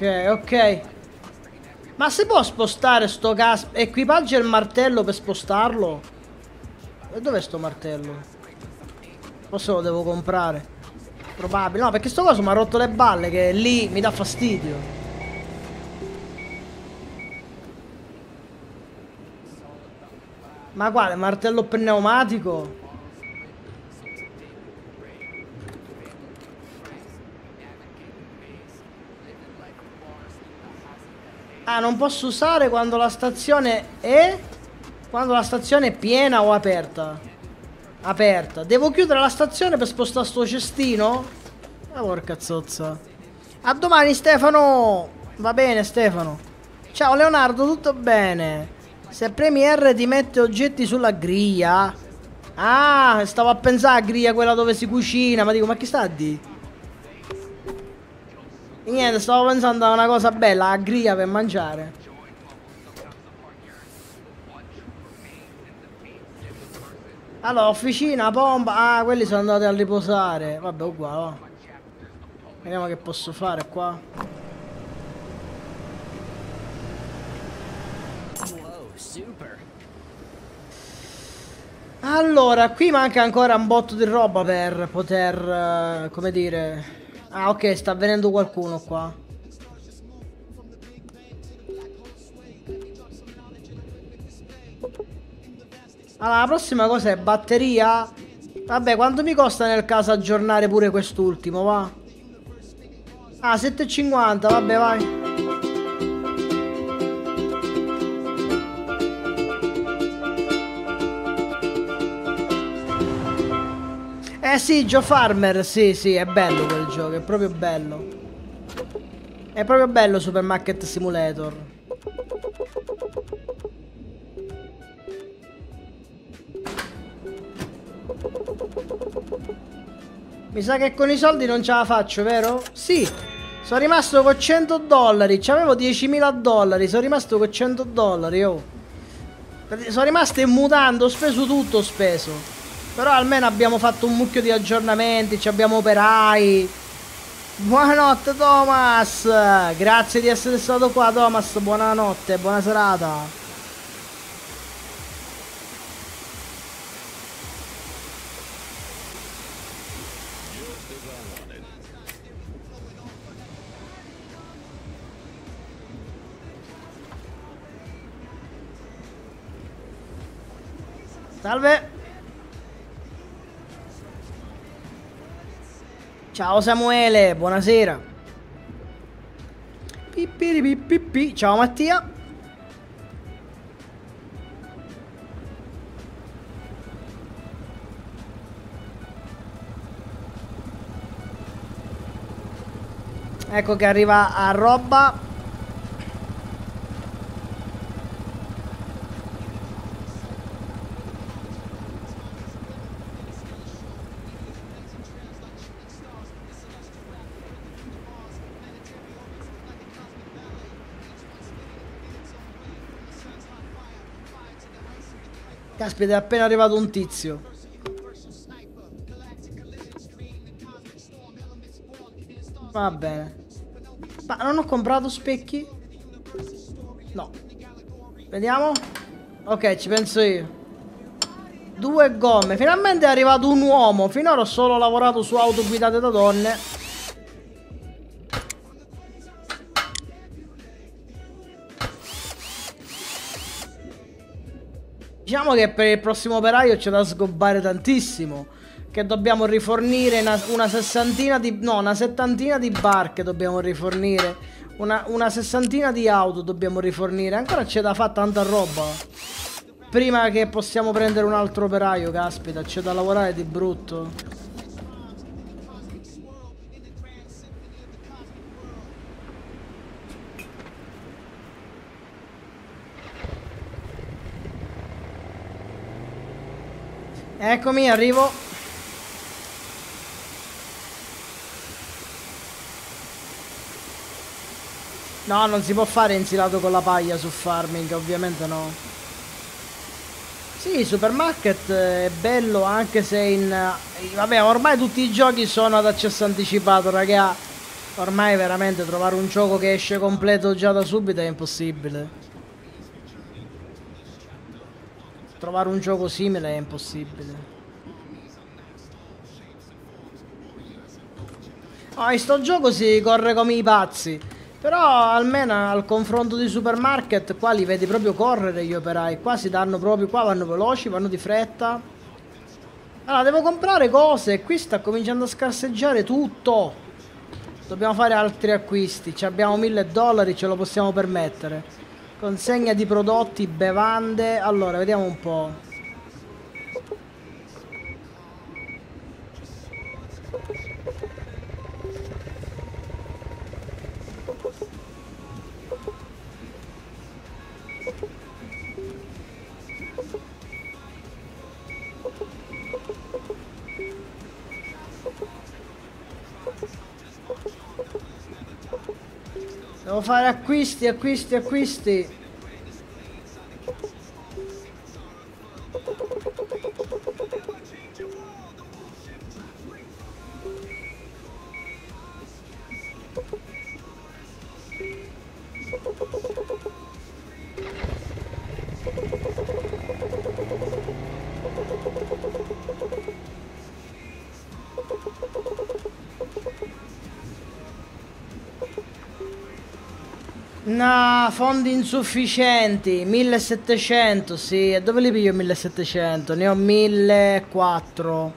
Ok, ok. Ma si può spostare sto gas? Equipaggia il martello per spostarlo? E dov'è sto martello? Forse lo devo comprare. Probabile. No, perché sto coso mi ha rotto le balle che lì mi dà fastidio. Ma quale? Martello pneumatico? Ah, non posso usare quando la stazione è... Quando la stazione è piena o aperta? Aperta. Devo chiudere la stazione per spostare sto cestino? Ah, porca zozza. A domani, Stefano! Va bene, Stefano. Ciao, Leonardo, tutto bene? Se premi R ti mette oggetti sulla griglia. Ah, stavo a pensare a griglia quella dove si cucina. Ma dico, ma chi sta a di? E niente, stavo pensando a una cosa bella, a griglia per mangiare. Allora, officina, pompa. Ah, quelli sono andati a riposare. Vabbè, uguale. Vediamo che posso fare qua. Allora, qui manca ancora un botto di roba per poter, eh, come dire... Ah, ok, sta venendo qualcuno qua. Allora, la prossima cosa è batteria. Vabbè, quanto mi costa nel caso aggiornare pure quest'ultimo, va? Ah, 7,50, vabbè, vai. Eh sì, Joe Farmer, sì, sì, è bello quel gioco, è proprio bello. È proprio bello Supermarket Simulator. Mi sa che con i soldi non ce la faccio, vero? Sì. Sono rimasto con 100 dollari. C'avevo 10.000 dollari. Sono rimasto con 100 dollari, oh. Sono rimasto in mutando, ho speso tutto, ho speso. Però almeno abbiamo fatto un mucchio di aggiornamenti, ci abbiamo operai. Buonanotte Thomas! Grazie di essere stato qua Thomas, buonanotte, buona serata. Salve! Ciao Samuele, buonasera. Pippiripippi. Ciao Mattia. Ecco che arriva a roba. Caspita, è appena arrivato un tizio. Va bene. Ma non ho comprato specchi? No. Vediamo. Ok, ci penso io. Due gomme. Finalmente è arrivato un uomo. Finora ho solo lavorato su auto guidate da donne. Diciamo che per il prossimo operaio c'è da sgobbare tantissimo. Che dobbiamo rifornire una, una sessantina di... No, una settantina di barche dobbiamo rifornire. Una, una sessantina di auto dobbiamo rifornire. Ancora c'è da fare tanta roba. Prima che possiamo prendere un altro operaio, caspita, c'è da lavorare di brutto. Eccomi, arrivo. No, non si può fare insilato con la paglia su farming, ovviamente no. Sì, supermarket è bello anche se in... Vabbè, ormai tutti i giochi sono ad accesso anticipato, raga. Ormai veramente trovare un gioco che esce completo già da subito è impossibile. Trovare un gioco simile è impossibile. Oh, in sto gioco si corre come i pazzi. Però almeno al confronto di supermarket qua li vedi proprio correre gli operai. Qua si danno proprio, qua vanno veloci, vanno di fretta. Allora, devo comprare cose qui sta cominciando a scarseggiare tutto. Dobbiamo fare altri acquisti. Ci abbiamo mille dollari, ce lo possiamo permettere. Consegna di prodotti, bevande. Allora, vediamo un po'. Devo fare acquisti, acquisti, acquisti. No, fondi insufficienti, 1700, sì, e dove li piglio 1700? Ne ho 1004.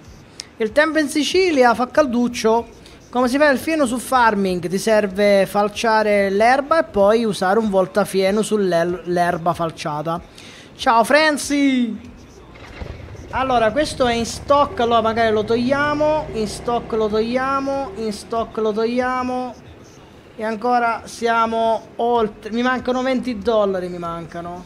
Il tempo in Sicilia fa calduccio. Come si fa il fieno su farming? Ti serve falciare l'erba e poi usare un voltafieno sull'erba falciata. Ciao Franzi! Allora, questo è in stock, allora magari lo togliamo, in stock lo togliamo, in stock lo togliamo, e ancora siamo oltre. Mi mancano 20 dollari. Mi mancano.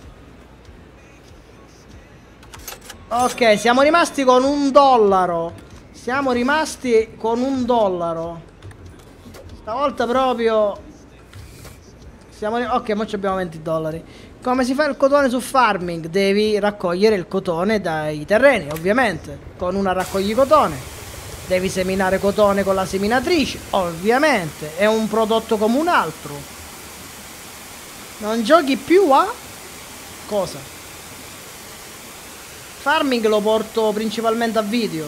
Ok, siamo rimasti con un dollaro. Siamo rimasti con un dollaro. Stavolta proprio. Siamo Ok, ora abbiamo 20 dollari. Come si fa il cotone su farming? Devi raccogliere il cotone dai terreni, ovviamente. Con una raccogli cotone. Devi seminare cotone con la seminatrice, ovviamente. È un prodotto come un altro. Non giochi più a... Cosa? Farming lo porto principalmente a video.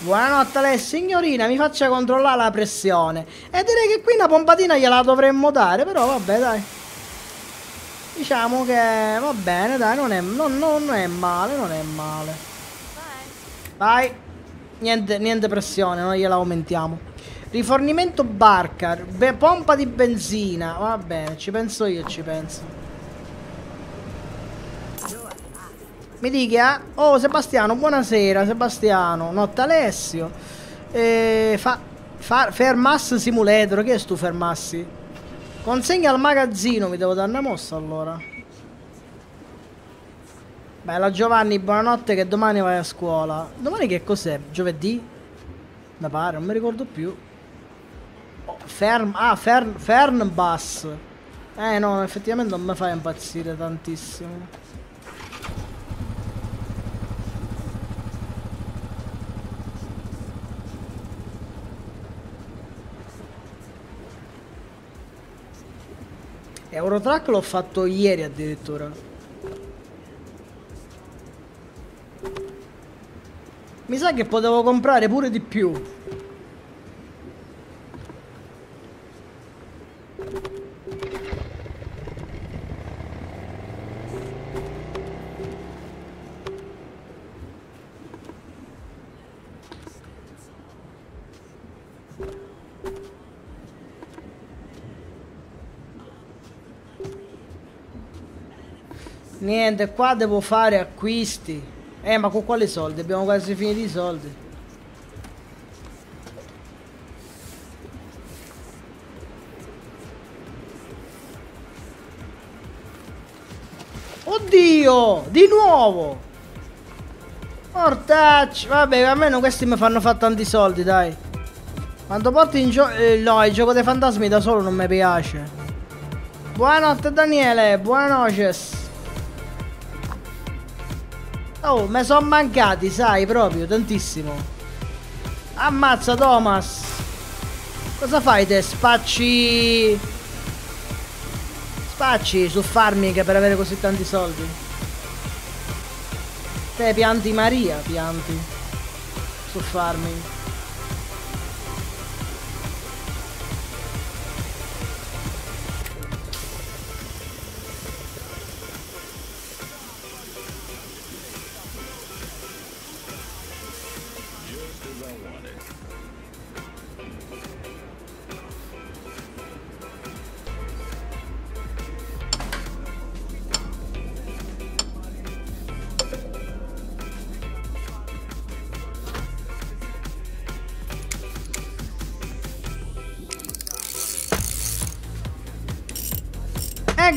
Buonanotte lei signorina, mi faccia controllare la pressione. E direi che qui una pompatina gliela dovremmo dare, però vabbè dai. Diciamo che va bene, dai, non è, non, non è male, non è male. Vai. Niente, niente pressione, noi gliela aumentiamo. Rifornimento barca, be pompa di benzina. Va bene, ci penso io, ci penso. Mi dica? Oh, Sebastiano, buonasera, Sebastiano. Notte Alessio. Eh, fa, fa, Fermass Simulator, che è stu Fermassi? Consegna al magazzino, mi devo dare una mossa allora. Bella Giovanni, buonanotte che domani vai a scuola. Domani che cos'è? Giovedì? Mi pare, non mi ricordo più. Oh, ferm, ah, Fern, Fernbus. Eh no, effettivamente non mi fa impazzire tantissimo. Eurotrack l'ho fatto ieri addirittura. Mi sa che potevo comprare pure di più. Niente, qua devo fare acquisti. Eh, ma con quali soldi? Abbiamo quasi finito i soldi. Oddio! Di nuovo! Mortacci! Vabbè, almeno questi mi fanno fare tanti soldi, dai. Quando porti in gioco... Eh, no, il gioco dei fantasmi da solo non mi piace. Buonanotte Daniele, buonanotte. Oh, mi sono mancati, sai, proprio, tantissimo. Ammazza Thomas. Cosa fai te? Spacci... Spacci su farming per avere così tanti soldi? Te pianti Maria, pianti. Su farming.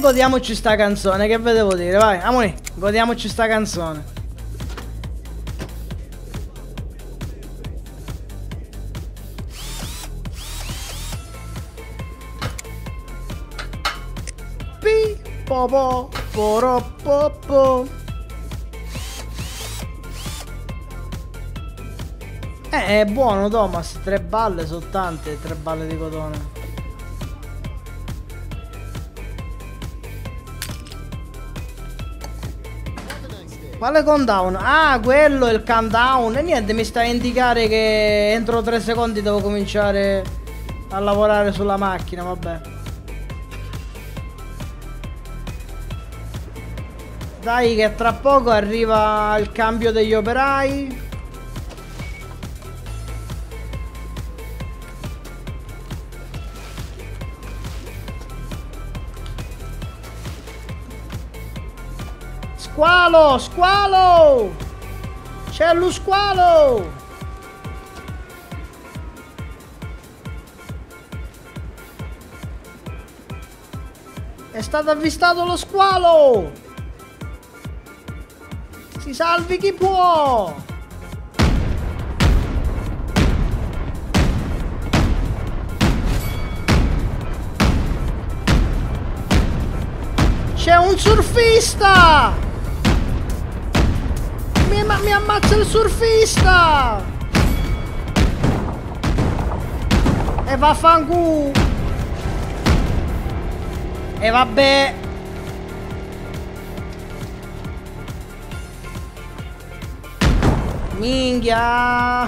Godiamoci sta canzone, che ve devo dire, vai, amore, godiamoci sta canzone. Pi, po, po, poro, po, po. Eh, è buono Thomas, tre balle sono tante, tre balle di cotone. Quale countdown? Ah, quello è il countdown. E niente, mi sta a indicare che entro tre secondi devo cominciare a lavorare sulla macchina, vabbè. Dai che tra poco arriva il cambio degli operai. Squalo, squalo! C'è lo squalo! È stato avvistato lo squalo! Si salvi chi può! C'è un surfista! Mi, ma- mi ammazza il surfista! E vaffanculo! E vabbè! Minchia!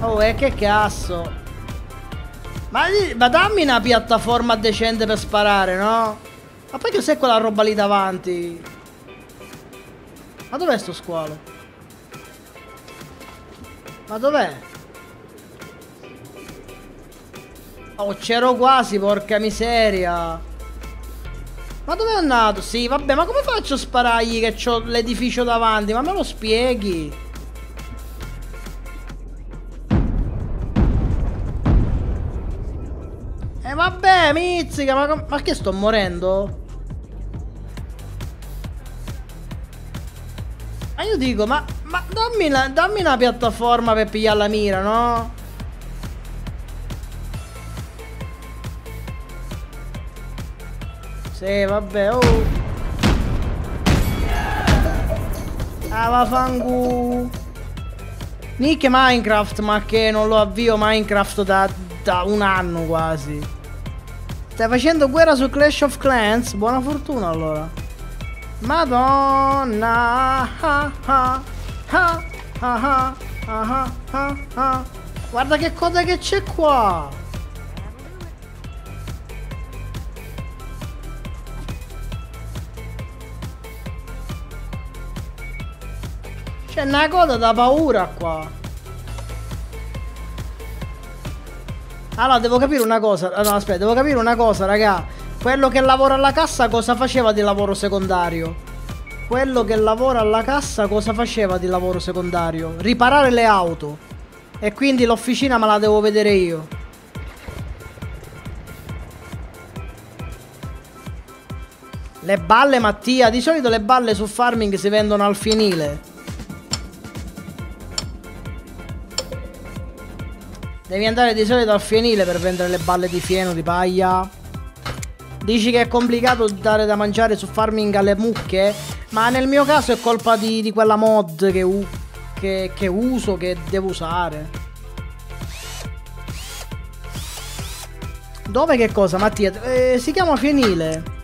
Oh, e che cazzo! Ma, ma dammi una piattaforma decente per sparare, no? Ma poi cos'è quella roba lì davanti? Ma dov'è sto squalo? Ma dov'è? Oh, c'ero quasi, porca miseria. Ma dove è andato? Sì, vabbè, ma come faccio a sparargli che ho l'edificio davanti? Ma me lo spieghi? Vabbè, mizzica, ma, ma che sto morendo? Ma io dico, ma, ma dammi, una, dammi una piattaforma per pigliare la mira, no? Sì, vabbè, oh. Ah, vaffanculo. Nick Minecraft, ma che non lo avvio Minecraft da da un anno quasi. Stai facendo guerra su Clash of Clans? Buona fortuna allora. Madonna. Ah, ah, ah, ah, ah, ah, ah. Guarda che cosa che c'è qua. C'è una coda da paura qua. Allora, devo capire una cosa. No, aspetta, devo capire una cosa, raga. Quello che lavora alla cassa cosa faceva di lavoro secondario? Quello che lavora alla cassa cosa faceva di lavoro secondario? Riparare le auto. E quindi l'officina me la devo vedere io. Le balle, Mattia. Di solito le balle su farming si vendono al fienile. Devi andare di solito al fienile per vendere le balle di fieno, di paglia. Dici che è complicato dare da mangiare su farming alle mucche? Ma nel mio caso è colpa di, di quella mod che, che, che uso, che devo usare. Dove che cosa, Mattia? Eh, si chiama fienile.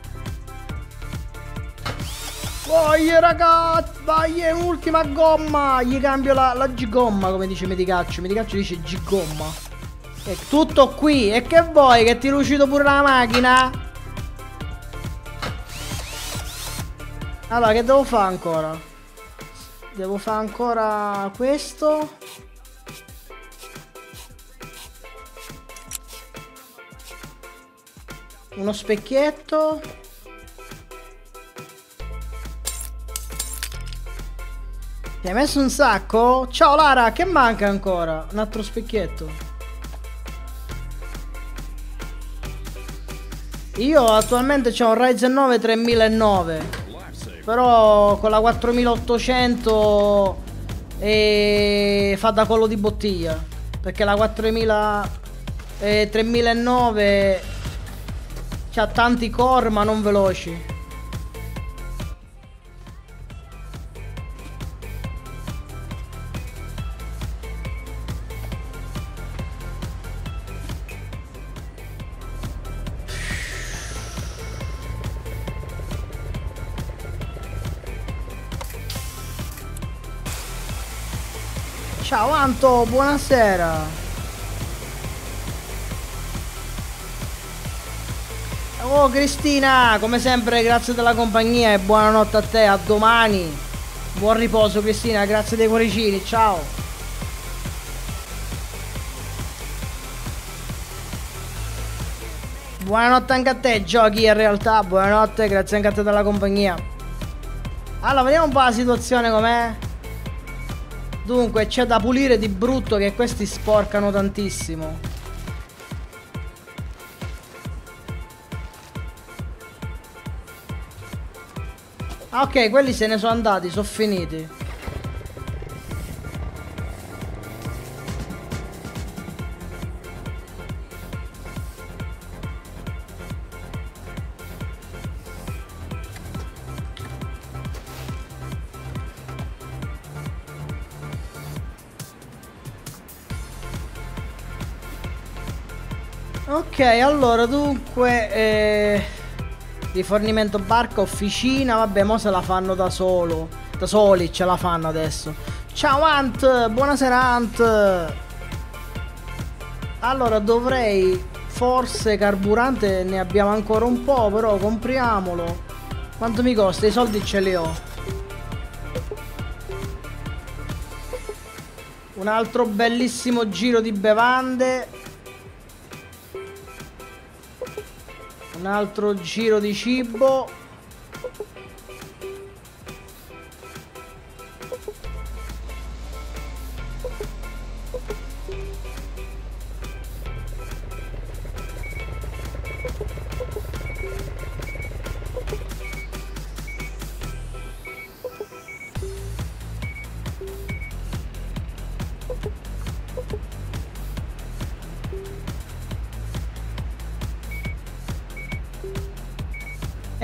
Vai ragazzi, vai un'ultima gomma, gli cambio la, la G-gomma come dice Medicaccio, Medicaccio dice G-gomma. È tutto qui, e che vuoi, che ti lucido pure la macchina? Allora, che devo fare ancora? Devo fare ancora questo. Uno specchietto. Ti hai messo un sacco? Ciao Lara, che manca ancora? Un altro specchietto. Io attualmente ho un Ryzen 9 3009 Però con la 4800 e fa da collo di bottiglia Perché la 4000 e 3009 ha tanti core ma non veloci Ciao Anto, buonasera. Oh Cristina, come sempre grazie della compagnia e buonanotte a te, a domani. Buon riposo Cristina, grazie dei cuoricini, ciao. Buonanotte anche a te, giochi in realtà, buonanotte, grazie anche a te della compagnia. Allora, vediamo un po' la situazione com'è. Dunque c'è da pulire di brutto che questi sporcano tantissimo. Ah ok, quelli se ne sono andati, sono finiti. Allora dunque eh, rifornimento barca, officina, vabbè, mo se la fanno da solo. Da soli ce la fanno adesso. Ciao Ant, buonasera Ant. Allora dovrei forse carburante ne abbiamo ancora un po', però compriamolo. Quanto mi costa? I soldi ce li ho. Un altro bellissimo giro di bevande. Un altro giro di cibo.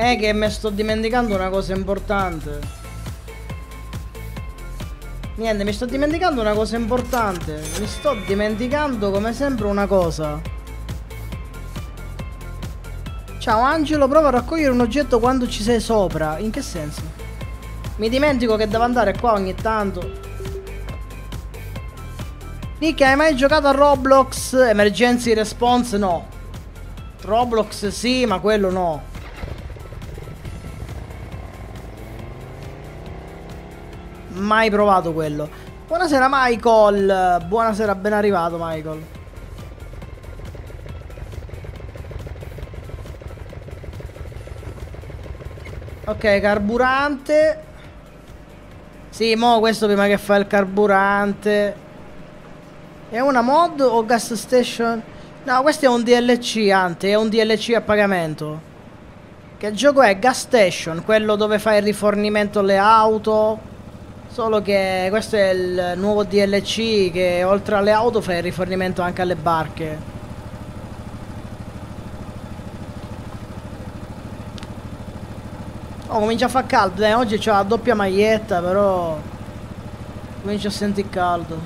Eh che mi sto dimenticando una cosa importante Niente, mi sto dimenticando una cosa importante. Mi sto dimenticando come sempre una cosa. Ciao Angelo, prova a raccogliere un oggetto quando ci sei sopra. In che senso? Mi dimentico che devo andare qua ogni tanto. Nick, hai mai giocato a Roblox Emergency Response? No. Roblox sì, ma quello no. Mai provato quello. Buonasera Michael. Buonasera, ben arrivato Michael. Ok, carburante. Sì, mo questo prima che fa il carburante. È una mod o gas station? No, questo è un DLC, Ante, è un DLC a pagamento. Che gioco è? Gas station, quello dove fai il rifornimento alle auto. Solo che questo è il nuovo DLC che oltre alle auto fa il rifornimento anche alle barche. Oh, comincia a far caldo, eh. Oggi c'ho la doppia maglietta, però... Comincio a sentire caldo.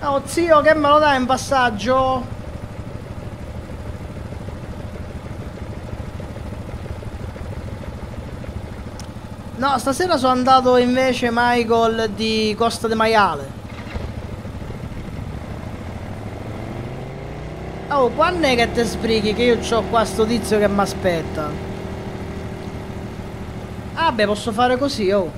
Oh zio, che me lo dai in passaggio? No, stasera sono andato invece Michael di Costa de Maiale. Oh, quando è che te sbrighi che io ho qua sto tizio che mi aspetta? Ah beh, posso fare così, oh.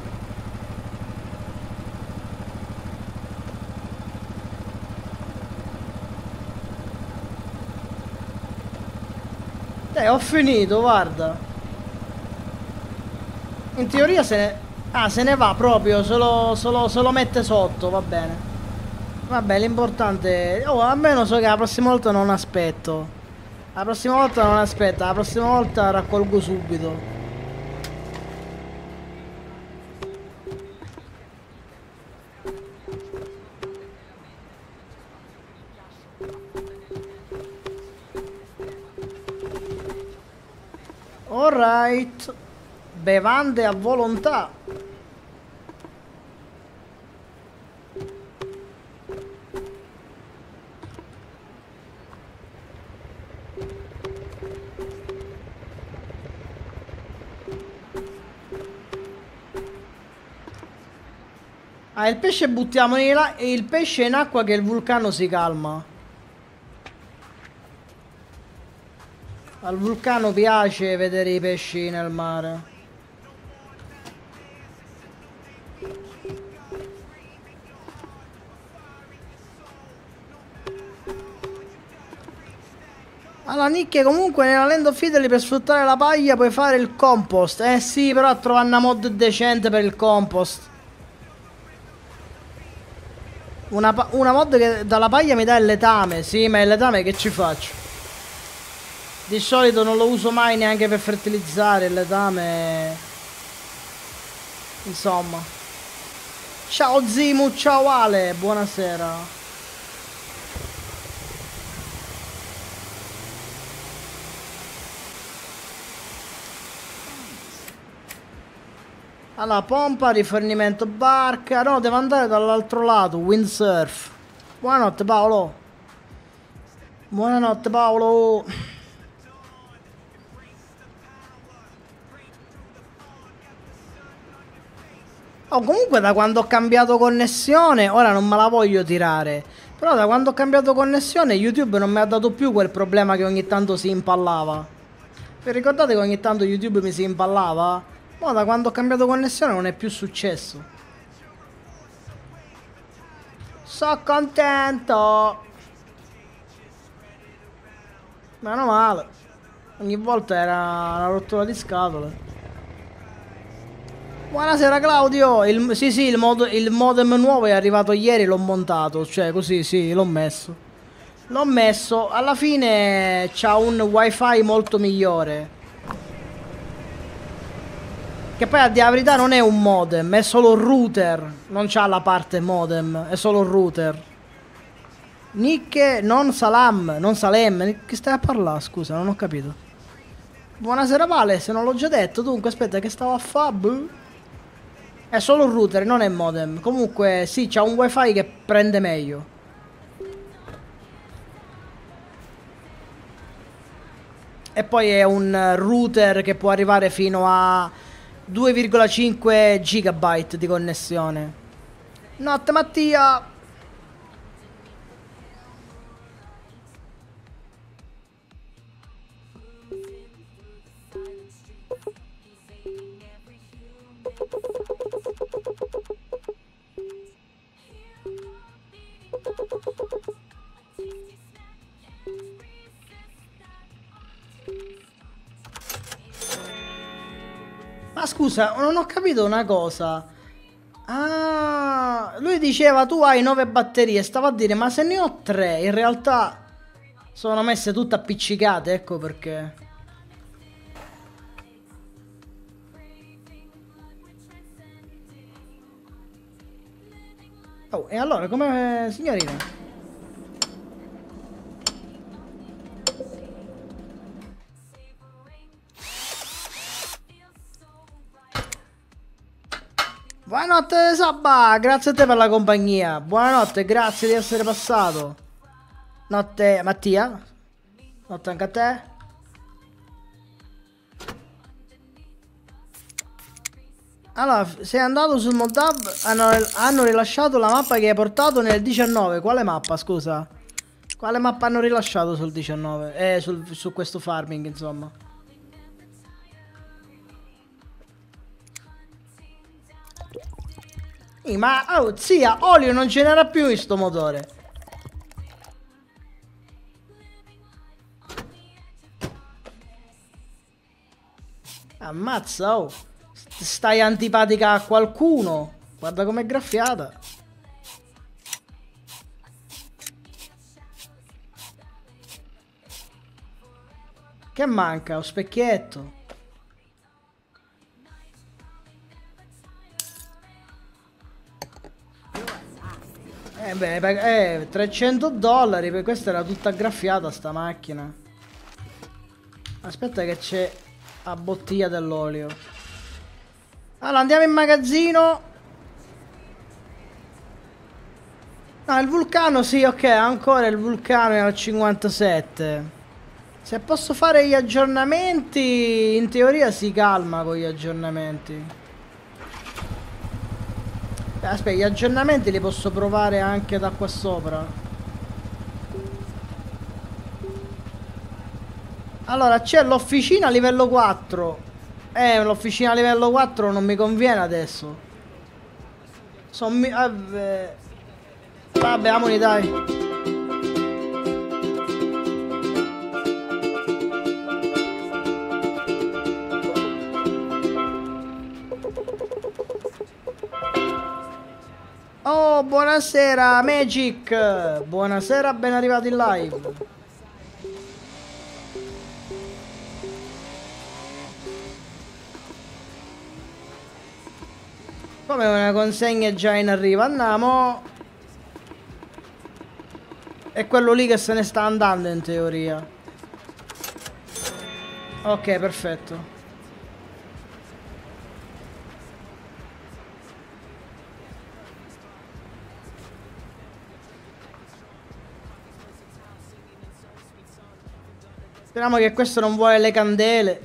Eh, ho finito, guarda. In teoria se ne... Ah, se ne va proprio, se lo, se lo- se lo mette sotto, va bene. Vabbè, l'importante... Oh, almeno so che la prossima volta non aspetto. La prossima volta non aspetta, la prossima volta raccolgo subito. Bevande a volontà. Ah, il pesce buttiamo in la- il pesce in acqua che il vulcano si calma. Al vulcano piace vedere i pesci nel mare. Allora, nicchie, comunque nella Land of Italy per sfruttare la paglia puoi fare il compost. Eh sì, però trovare una mod decente per il compost. Una, una mod che dalla paglia mi dà il letame. Sì, ma il letame che ci faccio? Di solito non lo uso mai neanche per fertilizzare il letame. Insomma. Ciao Zimu, ciao Ale, buonasera. Allora, pompa, rifornimento barca. No, devo andare dall'altro lato, windsurf. Buonanotte Paolo. Buonanotte Paolo. Oh, comunque da quando ho cambiato connessione, ora non me la voglio tirare. Però da quando ho cambiato connessione YouTube non mi ha dato più quel problema che ogni tanto si impallava. Vi ricordate che ogni tanto YouTube mi si impallava? Ma da quando ho cambiato connessione non è più successo. Sono contento. Meno male. Ogni volta era una rottura di scatole. Buonasera Claudio, il, sì sì il, mod- il modem nuovo è arrivato ieri, l'ho montato, cioè così sì, l'ho messo. L'ho messo, alla fine c'ha un wifi molto migliore. Che poi a dire la verità non è un modem, è solo router, non c'ha la parte modem, è solo router. Nicche, non Salam, non Salem, che stai a parlare, scusa, non ho capito. Buonasera Vale, se non l'ho già detto, dunque aspetta che stavo a fab. È solo un router, non è modem. Comunque sì, c'ha un wifi che prende meglio. E poi è un router che può arrivare fino a 2,5 gigabyte di connessione. Notte Mattia! Ma scusa, non ho capito una cosa. Ah, lui diceva tu hai 9 batterie, stavo a dire ma se ne ho 3, in realtà sono messe tutte appiccicate, ecco perché. Oh, e allora come signorina? Buonanotte Sabba, grazie a te per la compagnia. Buonanotte, grazie di essere passato. Notte Mattia. Notte anche a te. Allora, sei andato sul Moldab, hanno, hanno rilasciato la mappa che hai portato nel 19. Quale mappa, scusa? Quale mappa hanno rilasciato sul 19? Eh, sul- su questo farming, insomma. Ma oh, zia, olio non ce n'era più in sto motore. Ammazza, oh. Stai antipatica a qualcuno. Guarda com'è graffiata. Che manca? Lo specchietto. Eh beh, eh, 300 dollari, per questa era tutta graffiata sta macchina. Aspetta che c'è la bottiglia dell'olio. Allora, andiamo in magazzino. No, il vulcano sì, ok, ancora il vulcano è al 57. Se posso fare gli aggiornamenti, in teoria si calma con gli aggiornamenti. Eh, Aspetta, gli aggiornamenti li posso provare anche da qua sopra. Allora, c'è l'officina livello 4. Eh, l'officina livello 4 non mi conviene adesso. Sono mi... Vabbè, vabbè amoni dai. Oh, buonasera Magic. Buonasera, ben arrivati in live. Come una consegna già in arrivo, andiamo. È quello lì che se ne sta andando in teoria. Ok, perfetto. Speriamo che questo non vuole le candele.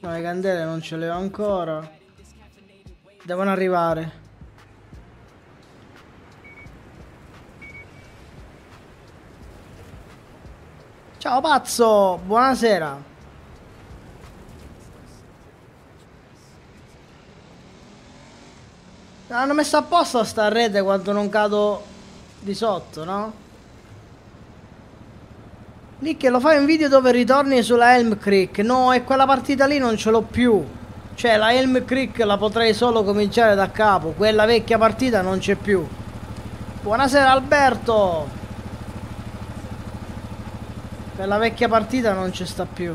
No, le candele non ce le ho ancora. Devono arrivare. Ciao pazzo, buonasera. Hanno messo apposta sta rete quando non cado di sotto, no? Lì lo fai un video dove ritorni sulla Elm Creek. No, e quella partita lì non ce l'ho più. Cioè, la Elm Creek la potrei solo cominciare da capo. Quella vecchia partita non c'è più. Buonasera Alberto. Quella vecchia partita non ci sta più.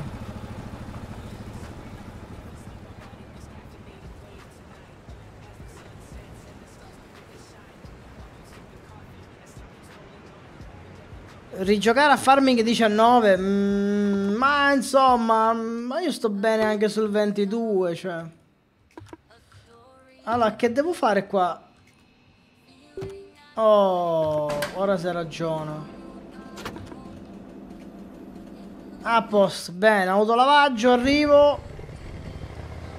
Rigiocare a Farming 19, mm, ma insomma, mm, ma io sto bene anche sul 22, cioè. Allora, che devo fare qua? Oh, ora si ragiona. A posto, bene, autolavaggio, arrivo.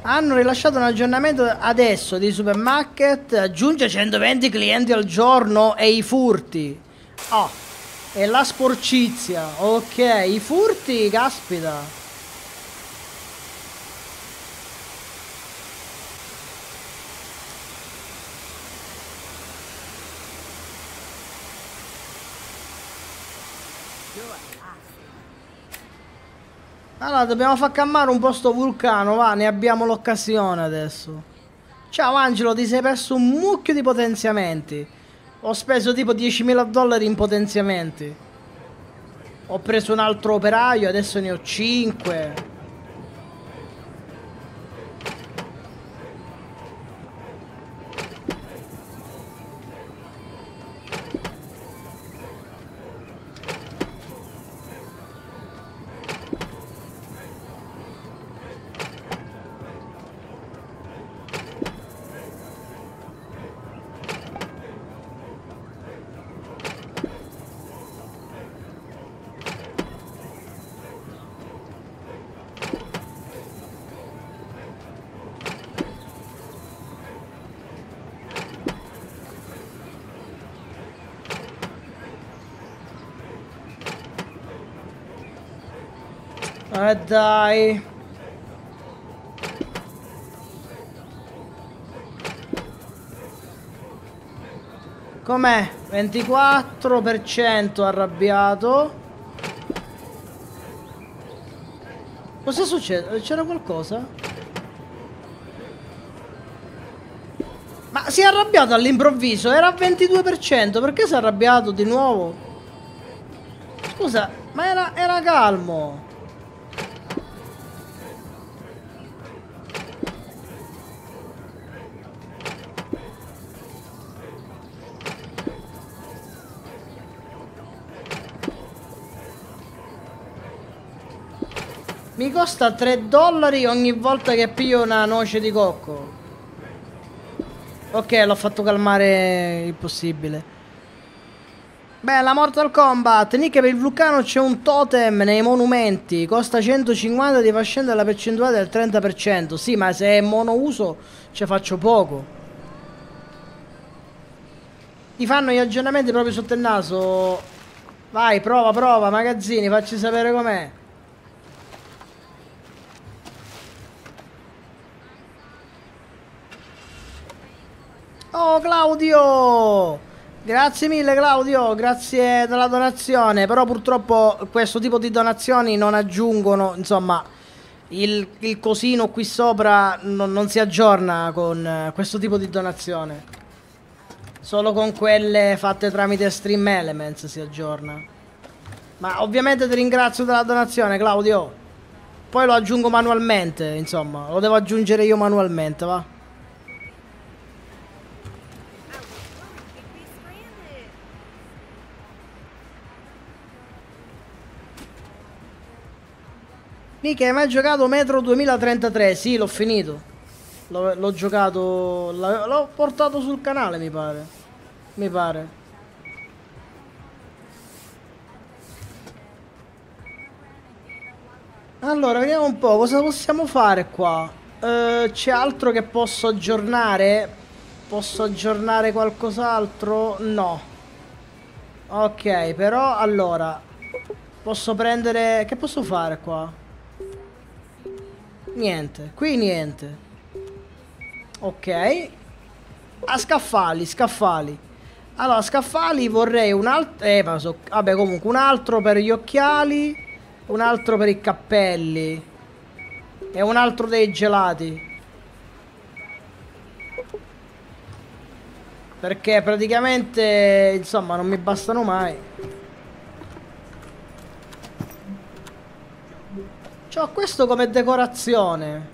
Hanno rilasciato un aggiornamento adesso di Supermarket, aggiunge 120 clienti al giorno e i furti. Oh, e la sporcizia, ok, i furti, caspita. Allora, dobbiamo far calmare un po' sto vulcano, va, ne abbiamo l'occasione adesso. Ciao Angelo, ti sei perso un mucchio di potenziamenti. Ho speso tipo 10.000 dollari in potenziamenti. Ho preso un altro operaio, adesso ne ho 5. Dai. Com'è? 24% arrabbiato. Cosa succede? C'era qualcosa? Ma si è arrabbiato all'improvviso, era a 22%, perché si è arrabbiato di nuovo? Scusa, ma era, era calmo. Mi costa 3 dollari ogni volta che piglio una noce di cocco. Ok, l'ho fatto calmare il possibile. Beh, la Mortal Kombat. Nick, per il vulcano c'è un totem nei monumenti. Costa 150 ti fa scendere la percentuale del 30%. Sì, ma se è monouso ci faccio poco. Ti fanno gli aggiornamenti proprio sotto il naso. Vai, prova, prova, magazzini, facci sapere com'è. Oh Claudio! Grazie mille Claudio, grazie della donazione, però purtroppo questo tipo di donazioni non aggiungono, insomma, il, il cosino qui sopra non, non si aggiorna con eh, questo tipo di donazione. Solo con quelle fatte tramite Stream Elements si aggiorna. Ma ovviamente ti ringrazio della donazione Claudio. Poi lo aggiungo manualmente, insomma, lo devo aggiungere io manualmente, va? Mica, hai mai giocato Metro 2033? Sì, l'ho finito. L'ho, giocato. L'ho portato sul canale, mi pare. Mi pare. Allora, vediamo un po' cosa possiamo fare qua. Eh, c'è altro che posso aggiornare? Posso aggiornare qualcos'altro? No. Ok, però allora posso prendere. Che posso fare qua? Niente, qui niente. Ok. A scaffali, scaffali. Allora, scaffali vorrei un altro... Eh, ma so... Vabbè, comunque, un altro per gli occhiali, un altro per i cappelli e un altro dei gelati. Perché praticamente, insomma, non mi bastano mai. C'ho questo come decorazione.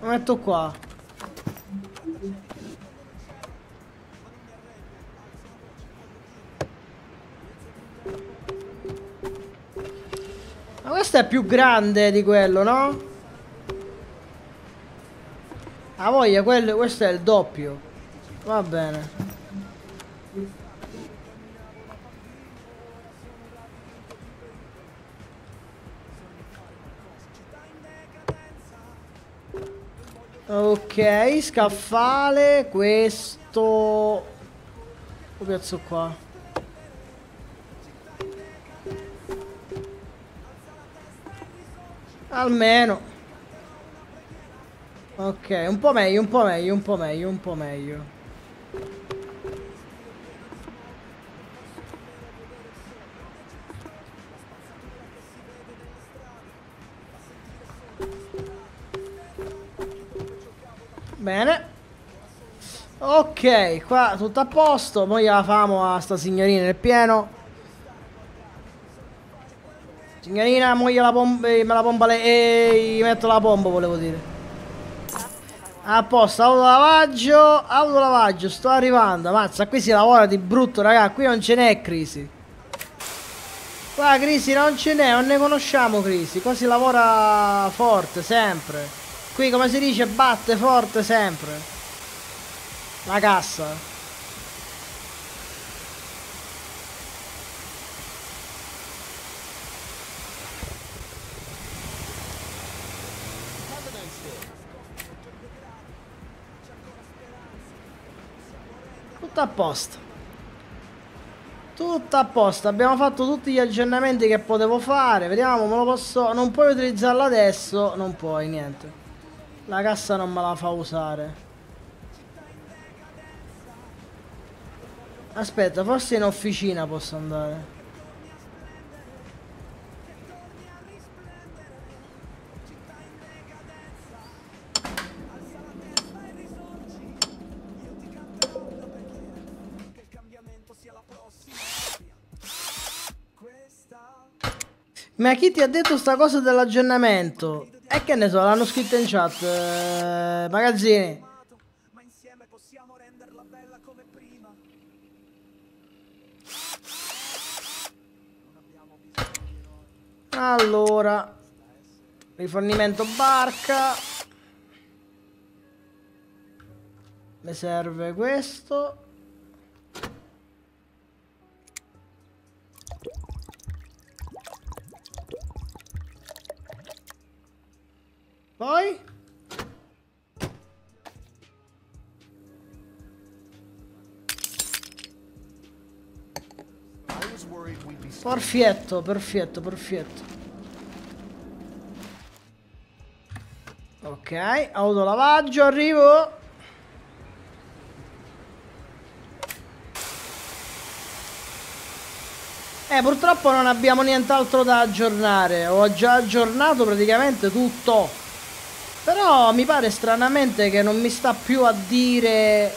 Lo metto qua. questo è più grande di quello, no? A voglia, quello, questo è il doppio. Va bene. Ok, scaffale, questo... Lo piazzo qua. Almeno. Ok, un po' meglio, un po' meglio, un po' meglio, un po' meglio. Bene. Ok, qua tutto a posto. Poi la famo a sta signorina nel pieno. Signorina, moglie la pompa, me la pompa lei. Ehi, metto la pompa, volevo dire. A posto, autolavaggio, autolavaggio, sto arrivando. Mazza, qui si lavora di brutto, raga. Qui non ce n'è crisi. Qua crisi non ce n'è, non ne conosciamo crisi. Qua si lavora forte, sempre. Qui, come si dice, batte forte sempre. La cassa. Tutto a posto. Tutto a posto. Abbiamo fatto tutti gli aggiornamenti che potevo fare. Vediamo, me lo posso... Non puoi utilizzarlo adesso. Non puoi, niente. La cassa non me la fa usare. Aspetta, forse in officina posso andare. Ma chi ti ha detto sta cosa dell'aggiornamento? E che ne so, l'hanno scritto in chat. eh, magazzini. Allora, rifornimento barca. Mi serve questo. Poi? Perfetto, perfetto, perfetto. Ok, autolavaggio, arrivo. Eh, purtroppo non abbiamo nient'altro da aggiornare. Ho già aggiornato praticamente tutto. Però mi pare stranamente che non mi sta più a dire...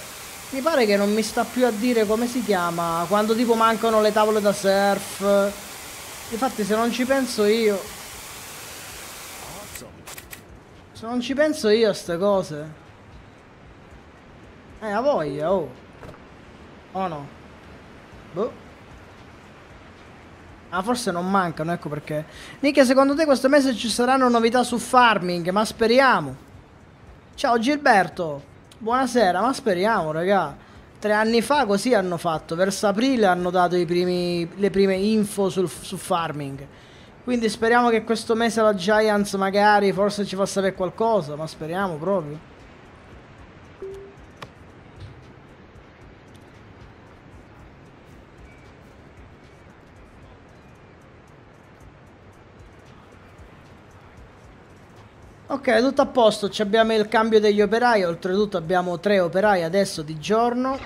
Mi pare che non mi sta più a dire come si chiama. Quando tipo mancano le tavole da surf. Infatti se non ci penso io... Se non ci penso io a ste cose. Eh, a voglia, oh. O no? Boh. Ah, forse non mancano, ecco perché. Nick, secondo te questo mese ci saranno novità su farming? Ma speriamo. Ciao Gilberto. Buonasera, ma speriamo, raga. Tre anni fa così hanno fatto. Verso aprile hanno dato primi, le prime info sul, su farming. Quindi speriamo che questo mese la Giants magari forse ci fa sapere qualcosa. Ma speriamo proprio. Ok, tutto a posto, ci abbiamo il cambio degli operai, oltretutto abbiamo tre operai adesso di giorno.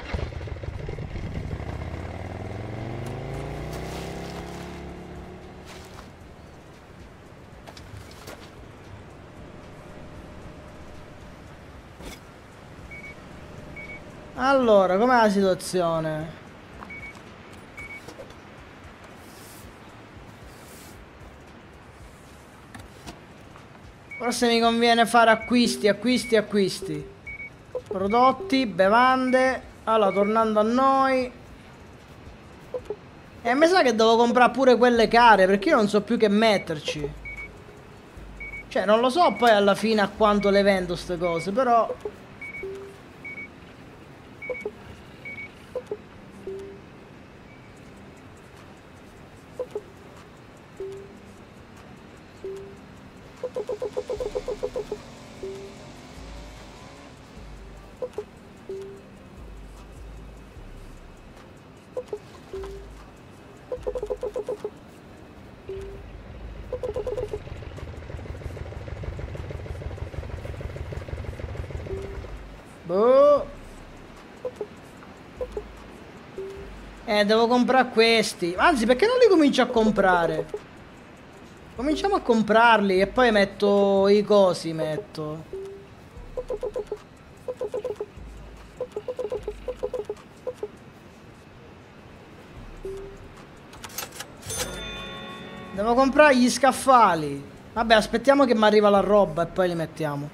Allora, com'è la situazione? Forse mi conviene fare acquisti, acquisti, acquisti. Prodotti, bevande. Allora, tornando a noi. E mi sa che devo comprare pure quelle care, perché io non so più che metterci. Cioè, non lo so poi alla fine a quanto le vendo ste cose, però... Eh, devo comprare questi. Anzi, perché non li comincio a comprare? Cominciamo a comprarli e poi metto i cosi, metto. Devo comprare gli scaffali. Vabbè, aspettiamo che mi arriva la roba e poi li mettiamo.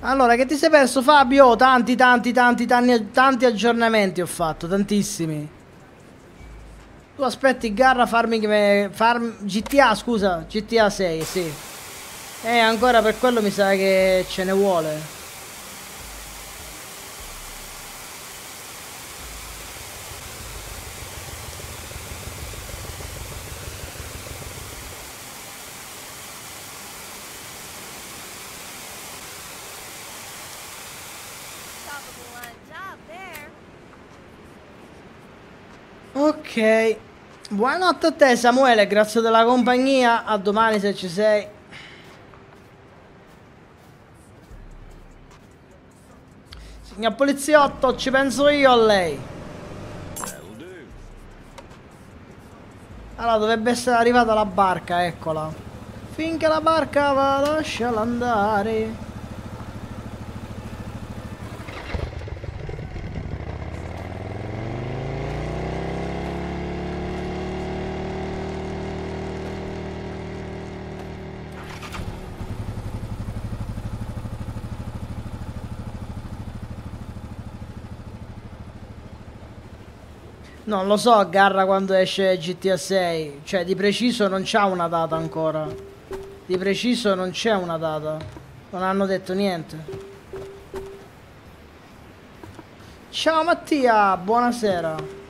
Allora, che ti sei perso Fabio? Tanti, tanti, tanti, tanti, tanti aggiornamenti ho fatto, tantissimi. Tu aspetti Garra Farming Farm GTA, scusa, GTA 6, sì. Eh, ancora per quello mi sa che ce ne vuole. Top of the line job there. Ok. Buonanotte a te Samuele, grazie della compagnia. A domani se ci sei. Signor poliziotto, ci penso io a lei. Allora, dovrebbe essere arrivata la barca, eccola. Finché la barca va, lasciala andare. Non lo so, Garra quando esce GTA 6. Cioè, di preciso non c'ha una data ancora. Di preciso non c'è una data. Non hanno detto niente. Ciao Mattia, buonasera.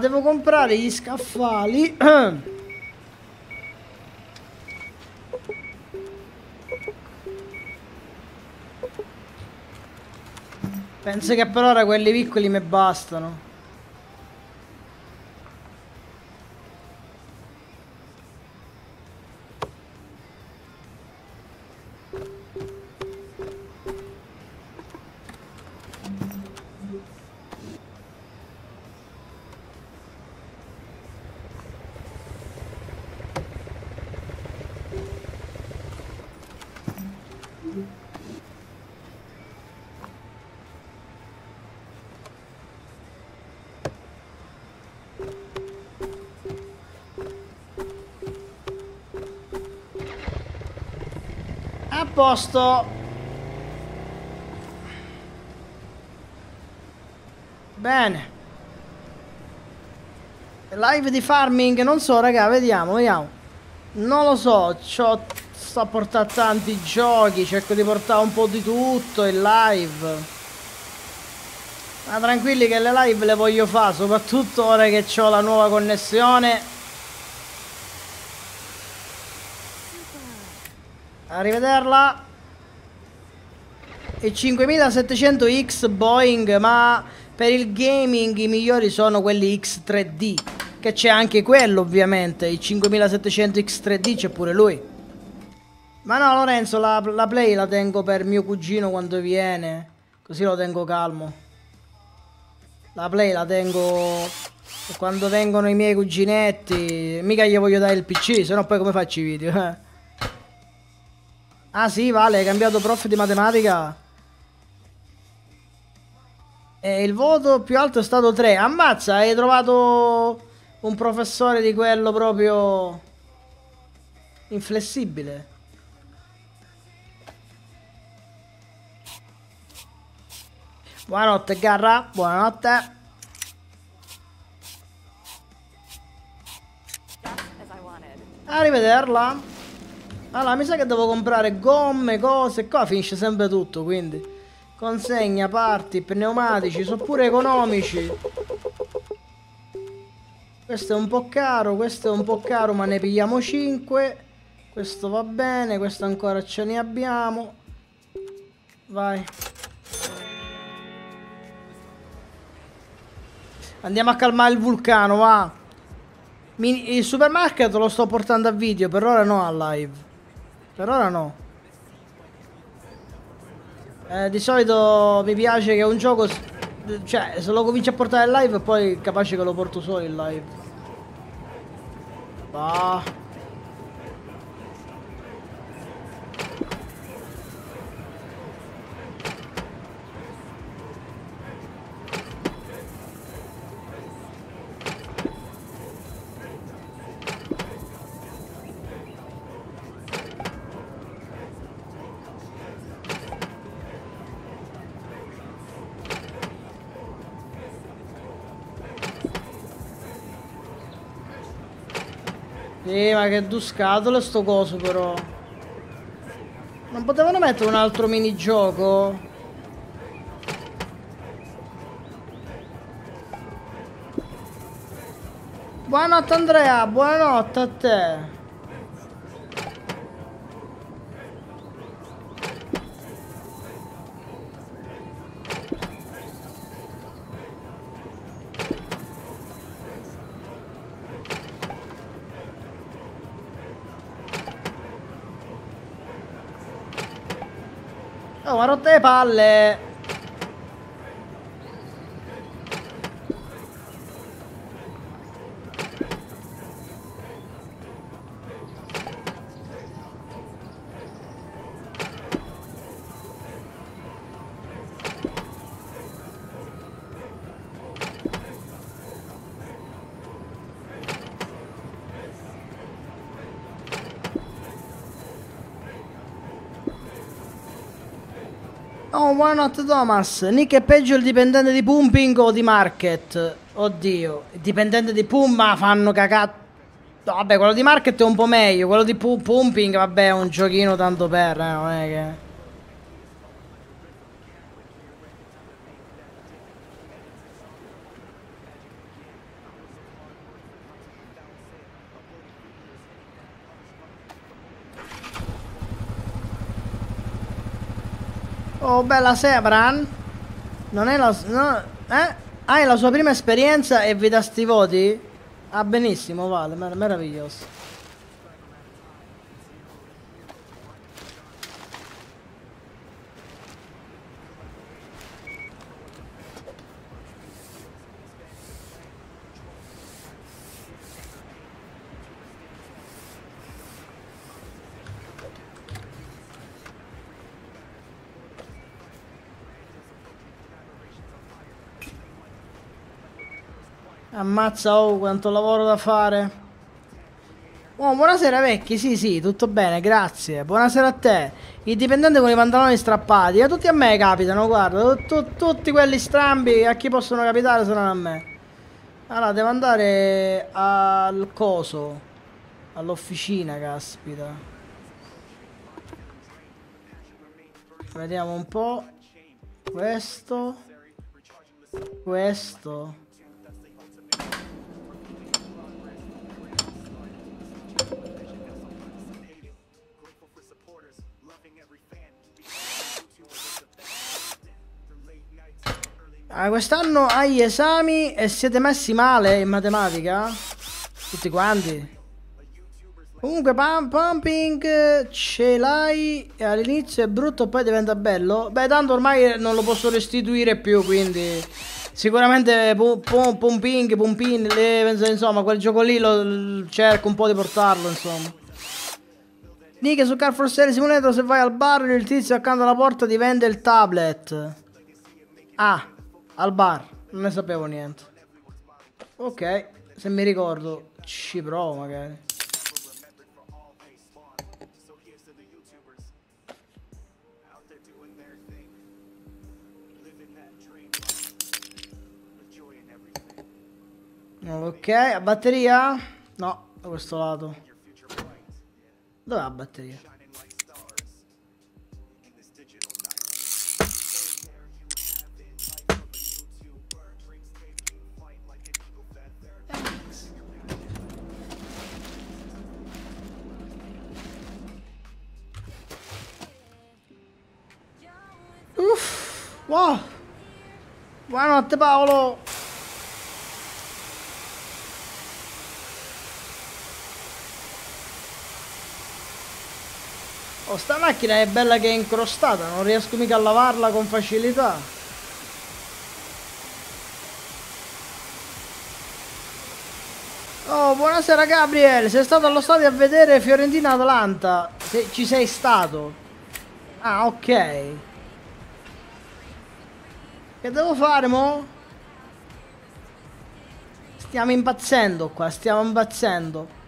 Devo comprare gli scaffali. Penso che per ora quelli piccoli mi bastano. Posto. Bene. Live di farming, non so raga, vediamo, vediamo. Non lo so, c'ho, sto a portare tanti giochi, cerco di portare un po' di tutto in live. Ma tranquilli che le live le voglio fare, soprattutto ora che ho la nuova connessione. Arrivederla. E 5700X Boeing, ma per il gaming i migliori sono quelli X3D. Che c'è anche quello, ovviamente. Il 5700 X3D c'è pure lui. Ma no, Lorenzo, la, la play la tengo per mio cugino quando viene. Così lo tengo calmo. La play la tengo quando vengono i miei cuginetti. Mica gli voglio dare il PC, se no poi come faccio i video? eh? Ah sì, vale, hai cambiato prof di matematica? E il voto più alto è stato 3. Ammazza, hai trovato un professore di quello proprio inflessibile. Buonanotte Garra, buonanotte. Arrivederla. Allora, mi sa che devo comprare gomme, cose. Qua finisce sempre tutto, quindi. Consegna, parti, pneumatici, sono pure economici. Questo è un po' caro, questo è un po' caro, ma ne pigliamo 5. Questo va bene, questo ancora ce ne abbiamo. Vai. Andiamo a calmare il vulcano, va. Il supermarket lo sto portando a video, per ora no a live. Per ora no. Eh, di solito mi piace che un gioco... Cioè, se lo comincio a portare in live poi capace che lo porto solo in live. Bah. Sì, ma che due scatole sto coso però. Non potevano mettere un altro minigioco? Buonanotte Andrea, buonanotte a te. Palle! Buonanotte Thomas. Nick è peggio il dipendente di pumping o di market? Oddio, il dipendente di pump ma fanno cacà. Vabbè, quello di market è un po' meglio. Quello di pu- pumping, vabbè, è un giochino tanto per, eh, non è che. Oh, bella Sebran. Non è la... No, eh? Ah, la sua prima esperienza e vi dà sti voti? Ah, benissimo, vale, mer- meraviglioso. Ammazza, oh, quanto lavoro da fare. Oh, buonasera vecchi, sì, sì, tutto bene, grazie. Buonasera a te. Il dipendente con i pantaloni strappati. E tutti a me capitano, guarda. tu- tutti quelli strambi a chi possono capitare saranno a me. Allora, devo andare al coso. All'officina, caspita. Vediamo un po'. Questo. Questo. Ah, quest'anno hai esami e siete messi male in matematica? Tutti quanti. Comunque pump- pumping ce l'hai e all'inizio è brutto poi diventa bello. Beh tanto ormai non lo posso restituire più quindi sicuramente pu- pu- pumping, pumpin, insomma quel gioco lì lo cerco un po' di portarlo insomma. Nick su Car for Sale Simulator se vai al bar il tizio accanto alla porta ti vende il tablet. Ah, al bar, non ne sapevo niente. Ok, se mi ricordo ci provo magari. Ok, a batteria? No, da questo lato. Dov'è la batteria? Uff, wow. Buonanotte Paolo. Oh, sta macchina è bella che è incrostata, non riesco mica a lavarla con facilità. Oh, buonasera Gabriele, sei stato allo stadio a vedere Fiorentina-Atalanta? Se- ci sei stato? Ah, ok. Che devo fare, mo? Stiamo impazzendo qua, stiamo impazzendo.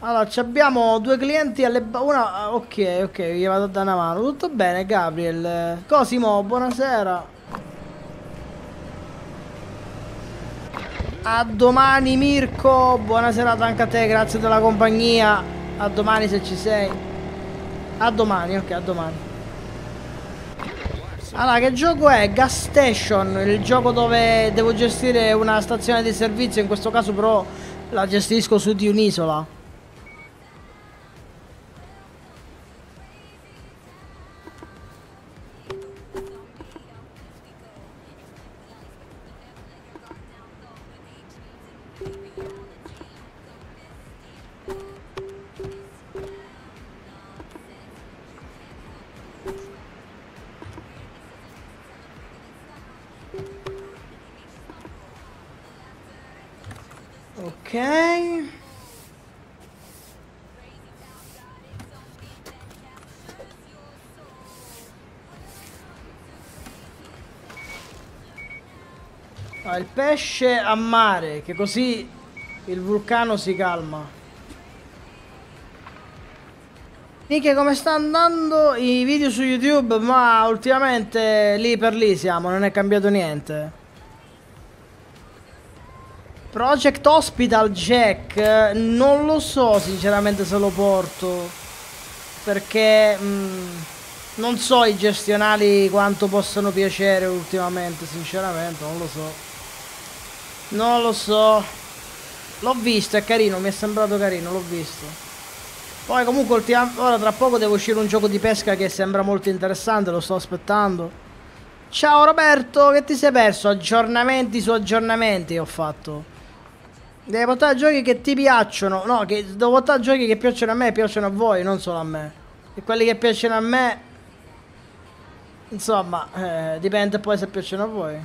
Allora, abbiamo due clienti alle... Una... ah, Ok, ok, gli vado a dare una mano. Tutto bene, Gabriel. Cosimo, buonasera. A domani, Mirko. Buona serata anche a te, grazie della compagnia. A domani se ci sei. A domani, ok, a domani. Allora, che gioco è? Gas Station, il gioco dove devo gestire una stazione di servizio, in questo caso però la gestisco su di un'isola. Ok. Ah, il pesce a mare, che così il vulcano si calma. Nick, come sta andando i video su YouTube? Ma ultimamente lì per lì siamo, non è cambiato niente. Project Hospital Jack, non lo so sinceramente se lo porto. Perché mm, non so i gestionali quanto possono piacere ultimamente, sinceramente, non lo so. Non lo so. L'ho visto, è carino, mi è sembrato carino, l'ho visto. Poi comunque ora tra poco deve uscire un gioco di pesca che sembra molto interessante, lo sto aspettando. Ciao Roberto, che ti sei perso? Aggiornamenti su aggiornamenti ho fatto. Devi portare giochi che ti piacciono. No, che devo portare giochi che piacciono a me e piacciono a voi, non solo a me. E quelli che piacciono a me. Insomma, eh, dipende poi se piacciono a voi.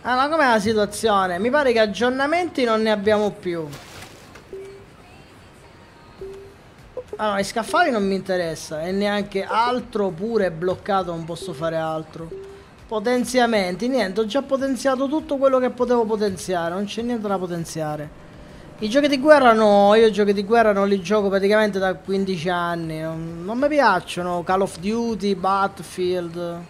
Allora, com'è la situazione? Mi pare che aggiornamenti non ne abbiamo più. Allora, scaffali non mi interessa e neanche altro pure bloccato, non posso fare altro. Potenziamenti, niente, ho già potenziato tutto quello che potevo potenziare, non c'è niente da potenziare. I giochi di guerra no, io i giochi di guerra non li gioco praticamente da 15 anni, non, non mi piacciono, Call of Duty, Battlefield.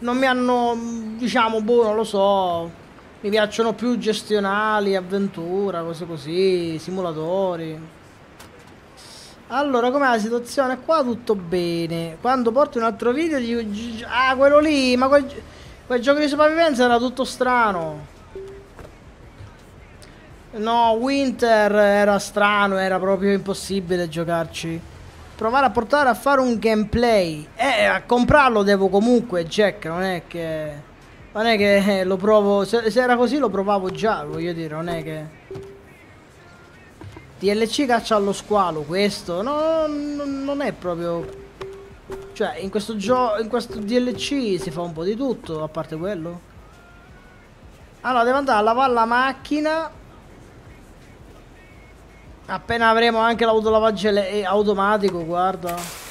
Non mi hanno, diciamo, boh, non lo so, mi piacciono più gestionali, avventura, cose così, simulatori. Allora, com'è la situazione? Qua tutto bene. Quando porto un altro video dico... Ah, quello lì, ma quel, quel gioco di sopravvivenza era tutto strano. No, Winter era strano, era proprio impossibile giocarci. provare a portare a fare un gameplay. Eh, a comprarlo devo comunque, Jack, non è che... Non è che eh, lo provo... Se, se era così lo provavo già, voglio dire, non è che... DLC caccia allo squalo, questo... No, no, non è proprio... Cioè, in questo gioco... In questo DLC si fa un po' di tutto, a parte quello. Allora, devo andare a lavare la macchina... Appena avremo anche l'autolavaggio eh, automatico, guarda.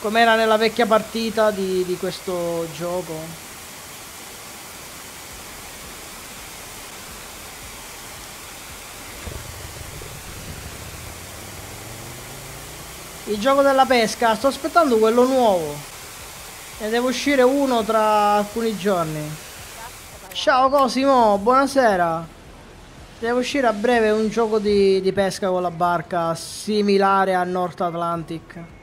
Com'era nella vecchia partita di, di questo gioco. Il gioco della pesca, sto aspettando quello nuovo. Ne deve uscire uno tra alcuni giorni. Ciao Cosimo, buonasera. Deve uscire a breve un gioco di, di pesca con la barca similare a North Atlantic.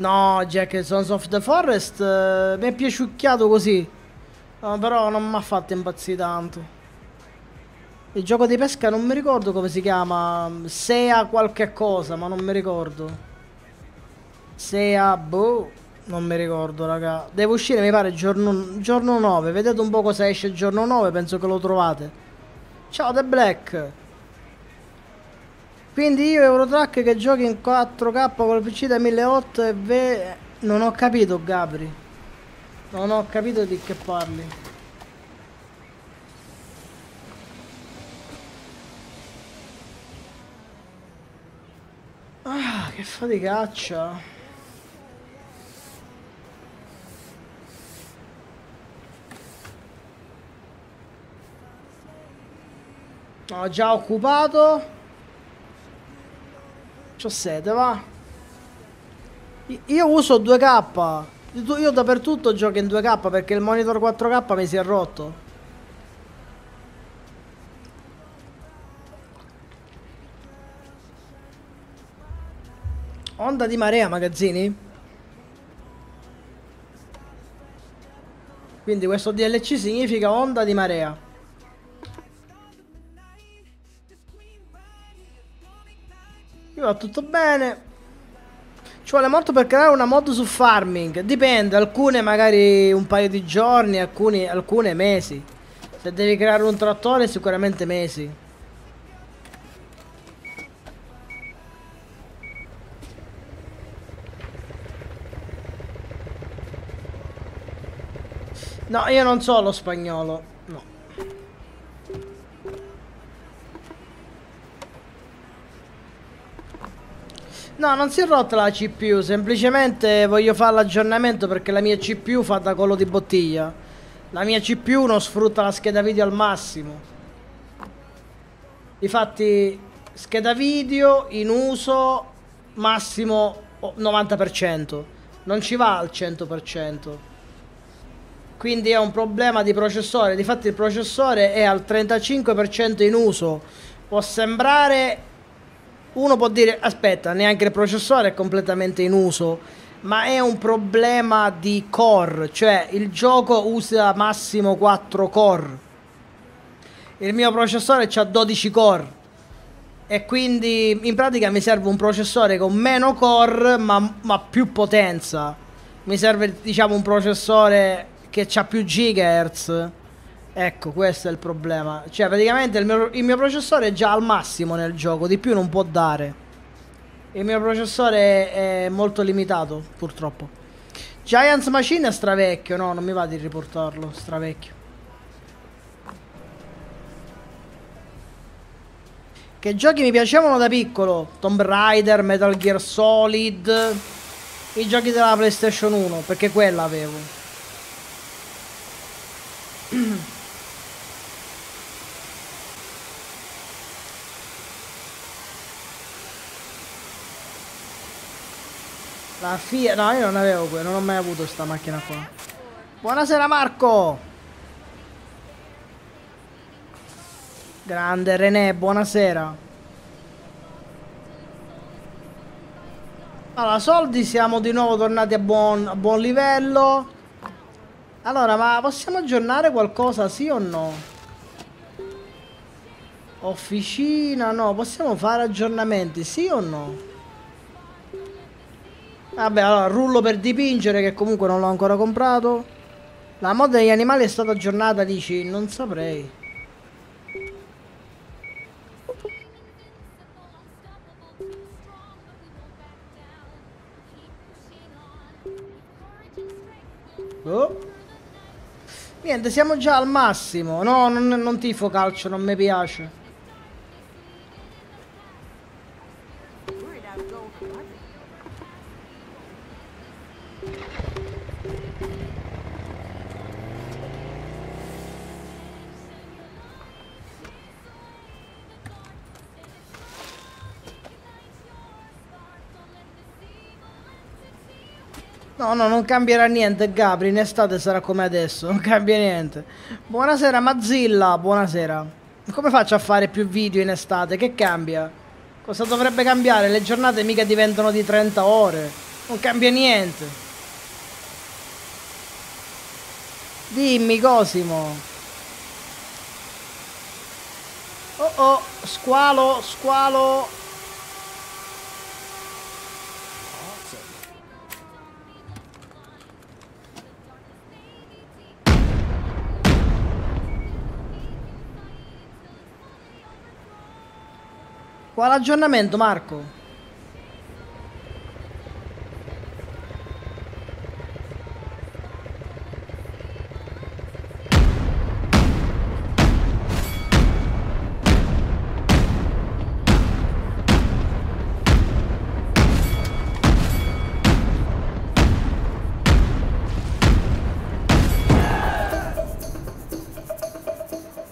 No, Jack, Sons of the Forest eh, mi è piaciucchiato così. No, però non mi ha fatto impazzire tanto. Il gioco di pesca non mi ricordo come si chiama. Sea qualche cosa, ma non mi ricordo. Sea, boh. Non mi ricordo, raga. Deve uscire, mi pare, giorno, giorno 9. Vedete un po' cosa esce il giorno 9, penso che lo trovate. Ciao, The Black. Quindi io Eurotrack che giochi in 4K con il PC da 1008 e ve... Non ho capito, Gabri. Non ho capito di che parli. Ah, che faticaccia. Ho già occupato. C'ho sete, va. Io uso 2K. Io io dappertutto gioco in 2K perché il monitor 4K mi si è rotto. Onda di marea, magazzini? Quindi questo DLC significa onda di marea. Qui va tutto bene. Ci vuole molto per creare una mod su farming. Dipende, alcune magari un paio di giorni, alcuni, alcune mesi. Se devi creare un trattore sicuramente mesi. No, io non so lo spagnolo. No. No, non si è rotta la CPU, semplicemente voglio fare l'aggiornamento perché la mia CPU fa da collo di bottiglia. La mia CPU non sfrutta la scheda video al massimo. Difatti, scheda video in uso massimo oh, 90%, non ci va al 100%. Quindi è un problema di processore. Difatti il processore è al 35% in uso. Può sembrare uno può dire aspetta, neanche il processore è completamente in uso, ma è un problema di core, cioè il gioco usa massimo 4 core. Il mio processore ha 12 core e quindi in pratica mi serve un processore con meno core ma, ma più potenza. Mi serve diciamo un processore che ha più gigahertz. Ecco, questo è il problema. Cioè, praticamente il mio, il mio processore è già al massimo nel gioco, di più non può dare. Il mio processore è molto limitato, purtroppo. Giants Machine è stravecchio, no, non mi va di riportarlo, stravecchio. Che giochi mi piacevano da piccolo? Tomb Raider, Metal Gear Solid, i giochi della PlayStation 1, perché quella avevo. La Fiat, no io non avevo quello, non ho mai avuto sta macchina qua. Buonasera Marco! Grande René, buonasera. Allora, soldi siamo di nuovo tornati a buon, a buon livello. Allora, ma possiamo aggiornare qualcosa, sì o no? Officina, no, possiamo fare aggiornamenti, sì o no? Vabbè, allora, rullo per dipingere che comunque non l'ho ancora comprato. La moda degli animali è stata aggiornata, dici? Non saprei. Oh. Niente, siamo già al massimo. No, non, non tifo calcio, non mi piace. No, no, non cambierà niente, Gabri. In estate sarà come adesso. Non cambia niente. Buonasera, Mazzilla. Buonasera. Come faccio a fare più video in estate? Che cambia? Cosa dovrebbe cambiare? Le giornate mica diventano di 30 ore. Non cambia niente. Dimmi, Cosimo. Oh oh, squalo, squalo. Quale aggiornamento, Marco?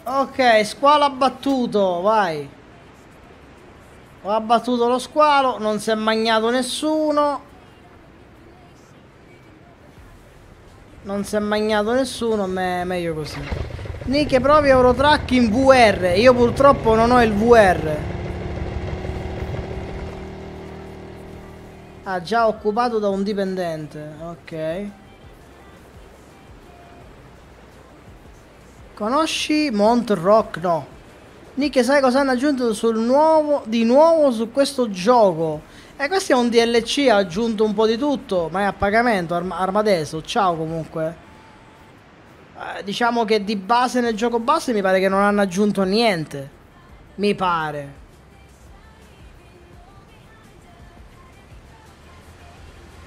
Ok, squalo abbattuto, vai. Ho abbattuto lo squalo, non si è magnato nessuno. Non si è magnato nessuno, me meglio così. Nick provi Eurotrack in VR. Io purtroppo non ho il VR. Ah, già occupato da un dipendente. Ok. Conosci Mont Rock? No. Nick, sai cosa hanno aggiunto nuovo, di nuovo su questo gioco? E questo è un DLC, ha aggiunto un po' di tutto, ma è a pagamento, Arm- Armadeso, ciao comunque. Eh, diciamo che di base nel gioco base mi pare che non hanno aggiunto niente. Mi pare.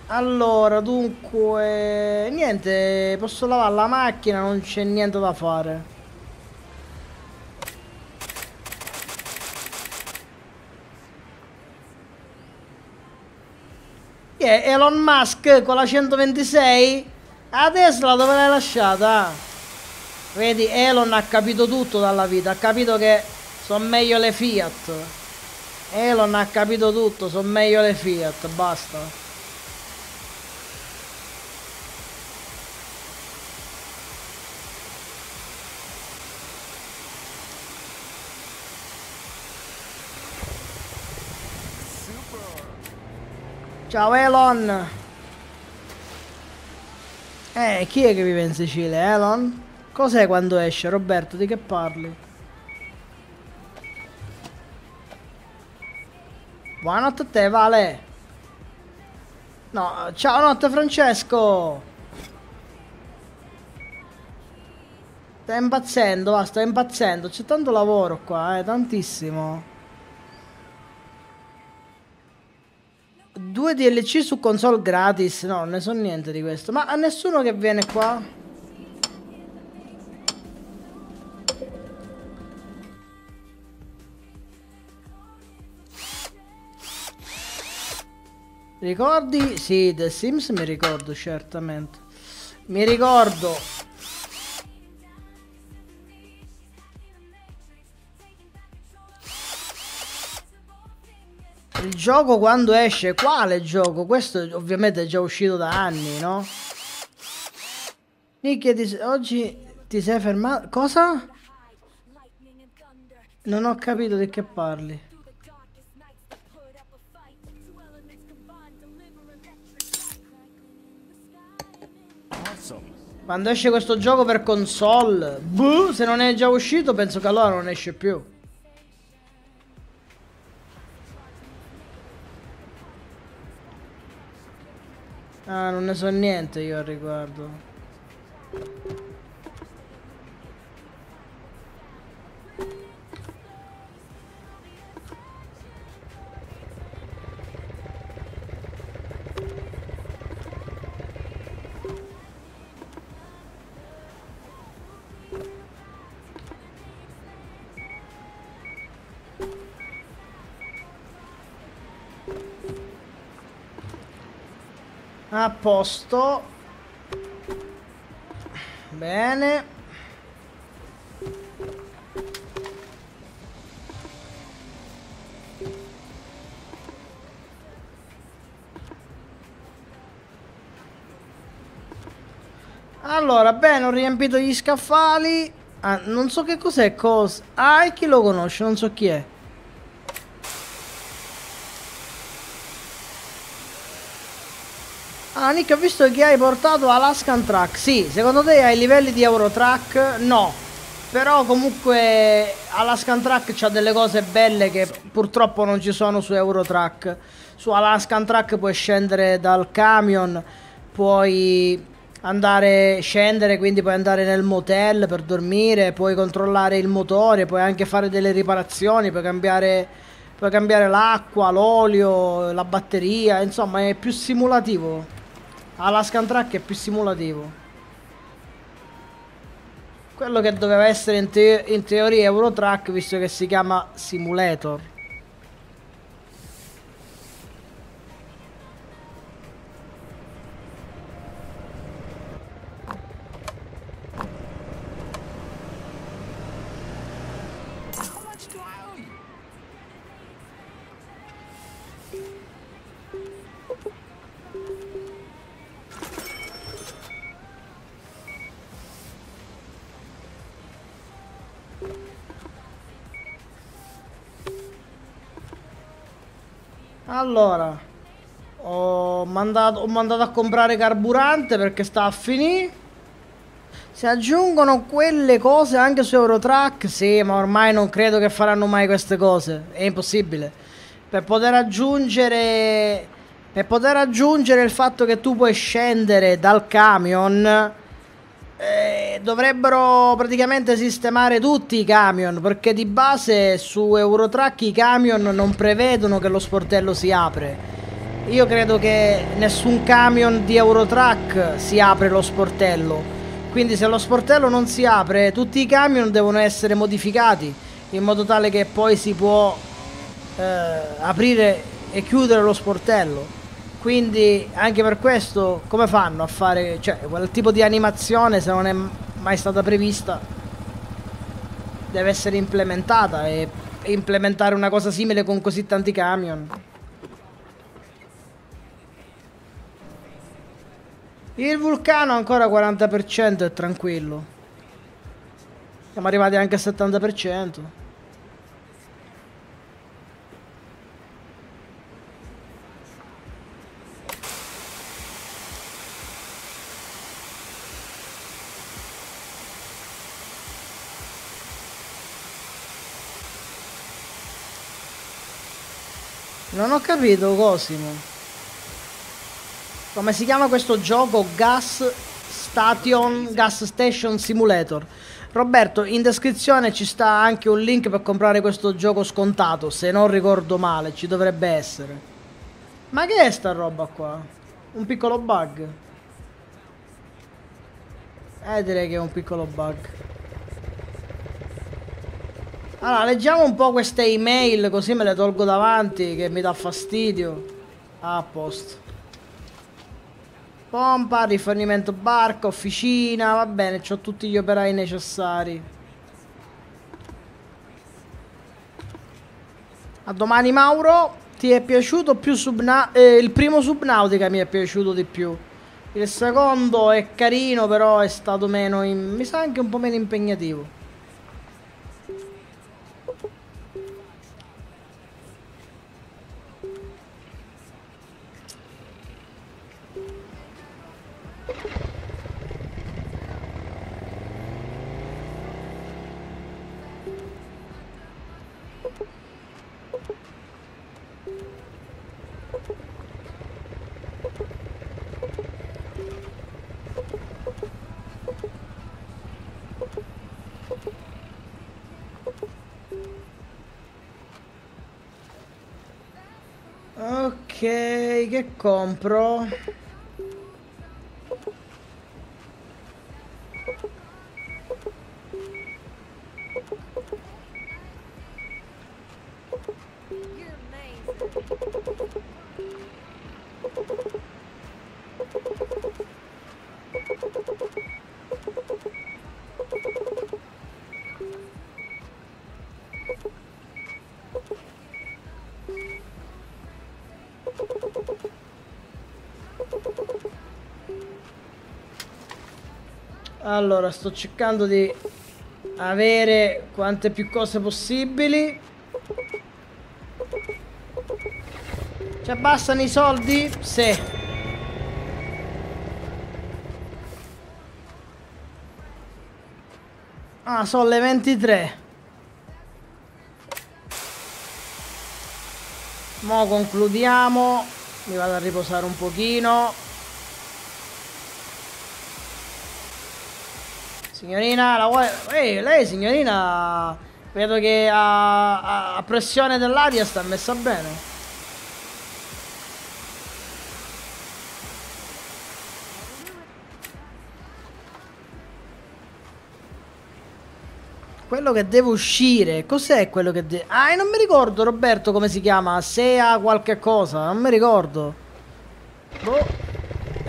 Allora, dunque, niente, posso lavare la macchina, non c'è niente da fare. Chi è Elon Musk con la 126? La Tesla dove l'hai lasciata? Vedi, Elon ha capito tutto dalla vita, ha capito che sono meglio le Fiat. Elon ha capito tutto, sono meglio le Fiat, basta. Ciao Elon! Eh, chi è che vive in Sicilia? Elon? Cos'è quando esce? Roberto, di che parli? Buonanotte a te, Vale! No, ciao notte Francesco! Sta impazzendo, va, sta impazzendo. C'è tanto lavoro qua, eh, tantissimo. Due DLC su console gratis. No, non ne so niente di questo. Ma a nessuno che viene qua? Ricordi? Sì, The Sims mi ricordo certamente. Mi ricordo. Il gioco quando esce? Quale gioco? Questo ovviamente è già uscito da anni, no? Nick, ti- oggi ti sei fermato? Cosa? Non ho capito di che parli. Quando esce questo gioco per console? Boh, se non è già uscito penso che allora non esce più. Ah, non ne so niente io al riguardo. A posto. Bene. Allora, bene, ho riempito gli scaffali. Ah, non so che cos'è cos. Ah, e chi lo conosce? Non so chi è. Ah, Nick, ho visto che hai portato Alaskan Track. Sì, secondo te hai livelli di Eurotrack? No. Però comunque Alaskan Track c'ha delle cose belle che purtroppo non ci sono su Eurotrack. Su Alaskan Track puoi scendere dal camion, puoi andare scendere, quindi puoi andare nel motel per dormire, puoi controllare il motore, puoi anche fare delle riparazioni, puoi cambiare puoi cambiare l'acqua, l'olio, la batteria, insomma, è più simulativo. Alaskan Track è più simulativo. Quello che doveva essere in, te- in teoria Eurotrack, visto che si chiama Simulator. Allora, ho mandato, ho mandato a comprare carburante perché sta a finire. Si aggiungono quelle cose anche su Eurotrack? Sì, ma ormai non credo che faranno mai queste cose. È impossibile. Per poter aggiungere. Per poter aggiungere il fatto che tu puoi scendere dal camion. Eh, dovrebbero praticamente sistemare tutti i camion. Perché di base su Eurotrack i camion non prevedono che lo sportello si apre. Io credo che nessun camion di Eurotrack si apre lo sportello. Quindi se lo sportello non si apre, tutti i camion devono essere modificati in modo tale che poi si può eh, aprire e chiudere lo sportello. Quindi anche per questo come fanno a fare, cioè quel tipo di animazione se non è mai stata prevista deve essere implementata e implementare una cosa simile con così tanti camion. Il vulcano ancora 40% è tranquillo. Siamo arrivati anche al 70%. Non ho capito Cosimo. Come si chiama questo gioco? Gas Station Gas Station Simulator. Roberto, in descrizione ci sta anche un link per comprare questo gioco scontato, se non ricordo male, ci dovrebbe essere. Ma che è sta roba qua? Un piccolo bug? Eh, direi che è un piccolo bug. Allora, leggiamo un po' queste email così me le tolgo davanti che mi dà fastidio. Ah, a posto. Pompa, rifornimento barca, officina, va bene, ho tutti gli operai necessari. A domani Mauro, ti è piaciuto più Subna- eh, il primo Subnautica mi è piaciuto di più. Il secondo è carino, però è stato meno in- mi sa anche un po' meno impegnativo. Che compro? Allora, sto cercando di avere quante più cose possibili. Ci abbassano i soldi? Sì. Ah, sono le 23. Mo concludiamo. Mi vado a riposare un pochino. Signorina, la vuoi... Ehi, lei signorina... Vedo che a, a- pressione dell'aria sta messa bene. Quello che deve uscire, cos'è quello che deve... Ah, non mi ricordo Roberto come si chiama, Sea qualche cosa, non mi ricordo. Boh.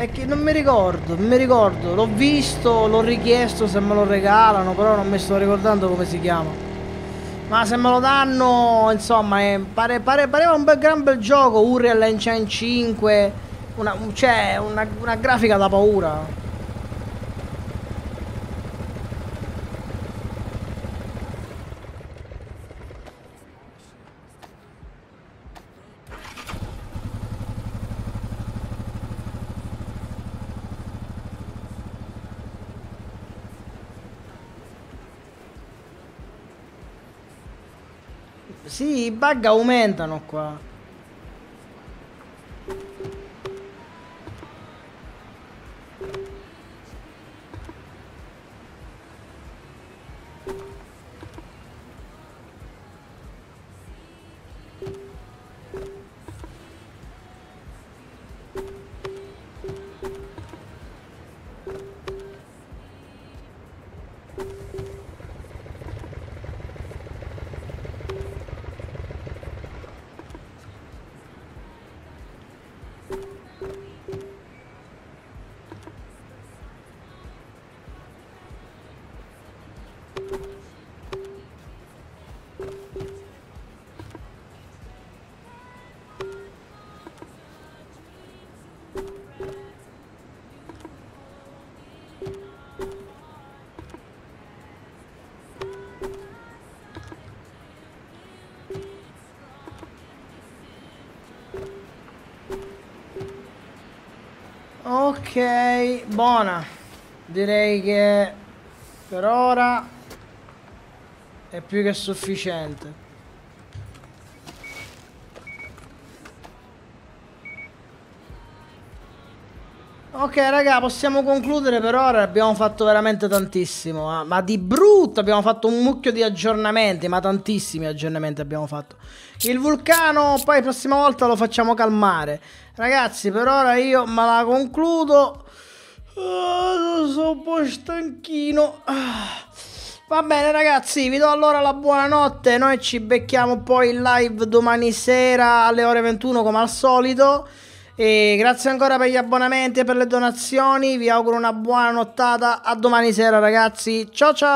È che non mi ricordo, non mi ricordo. L'ho visto, l'ho richiesto se me lo regalano, però non mi sto ricordando come si chiama. Ma se me lo danno, insomma, è- pare- pare- pareva un bel gran bel gioco, Unreal Engine 5, una, cioè una, una grafica da paura. Sì, i bug aumentano qua. Ok, buona. Direi che per ora è più che sufficiente. Ok raga, possiamo concludere per ora, abbiamo fatto veramente tantissimo, ah, ma di brutto abbiamo fatto un mucchio di aggiornamenti, ma tantissimi aggiornamenti abbiamo fatto. Il vulcano poi prossima volta lo facciamo calmare. Ragazzi, per ora io me la concludo. Ah, sono un po' stanchino. Ah. Va bene ragazzi, vi do allora la buonanotte, noi ci becchiamo poi in live domani sera alle ore 21 come al solito. E grazie ancora per gli abbonamenti e per le donazioni. Vi auguro una buona nottata. A domani sera, ragazzi. Ciao ciao.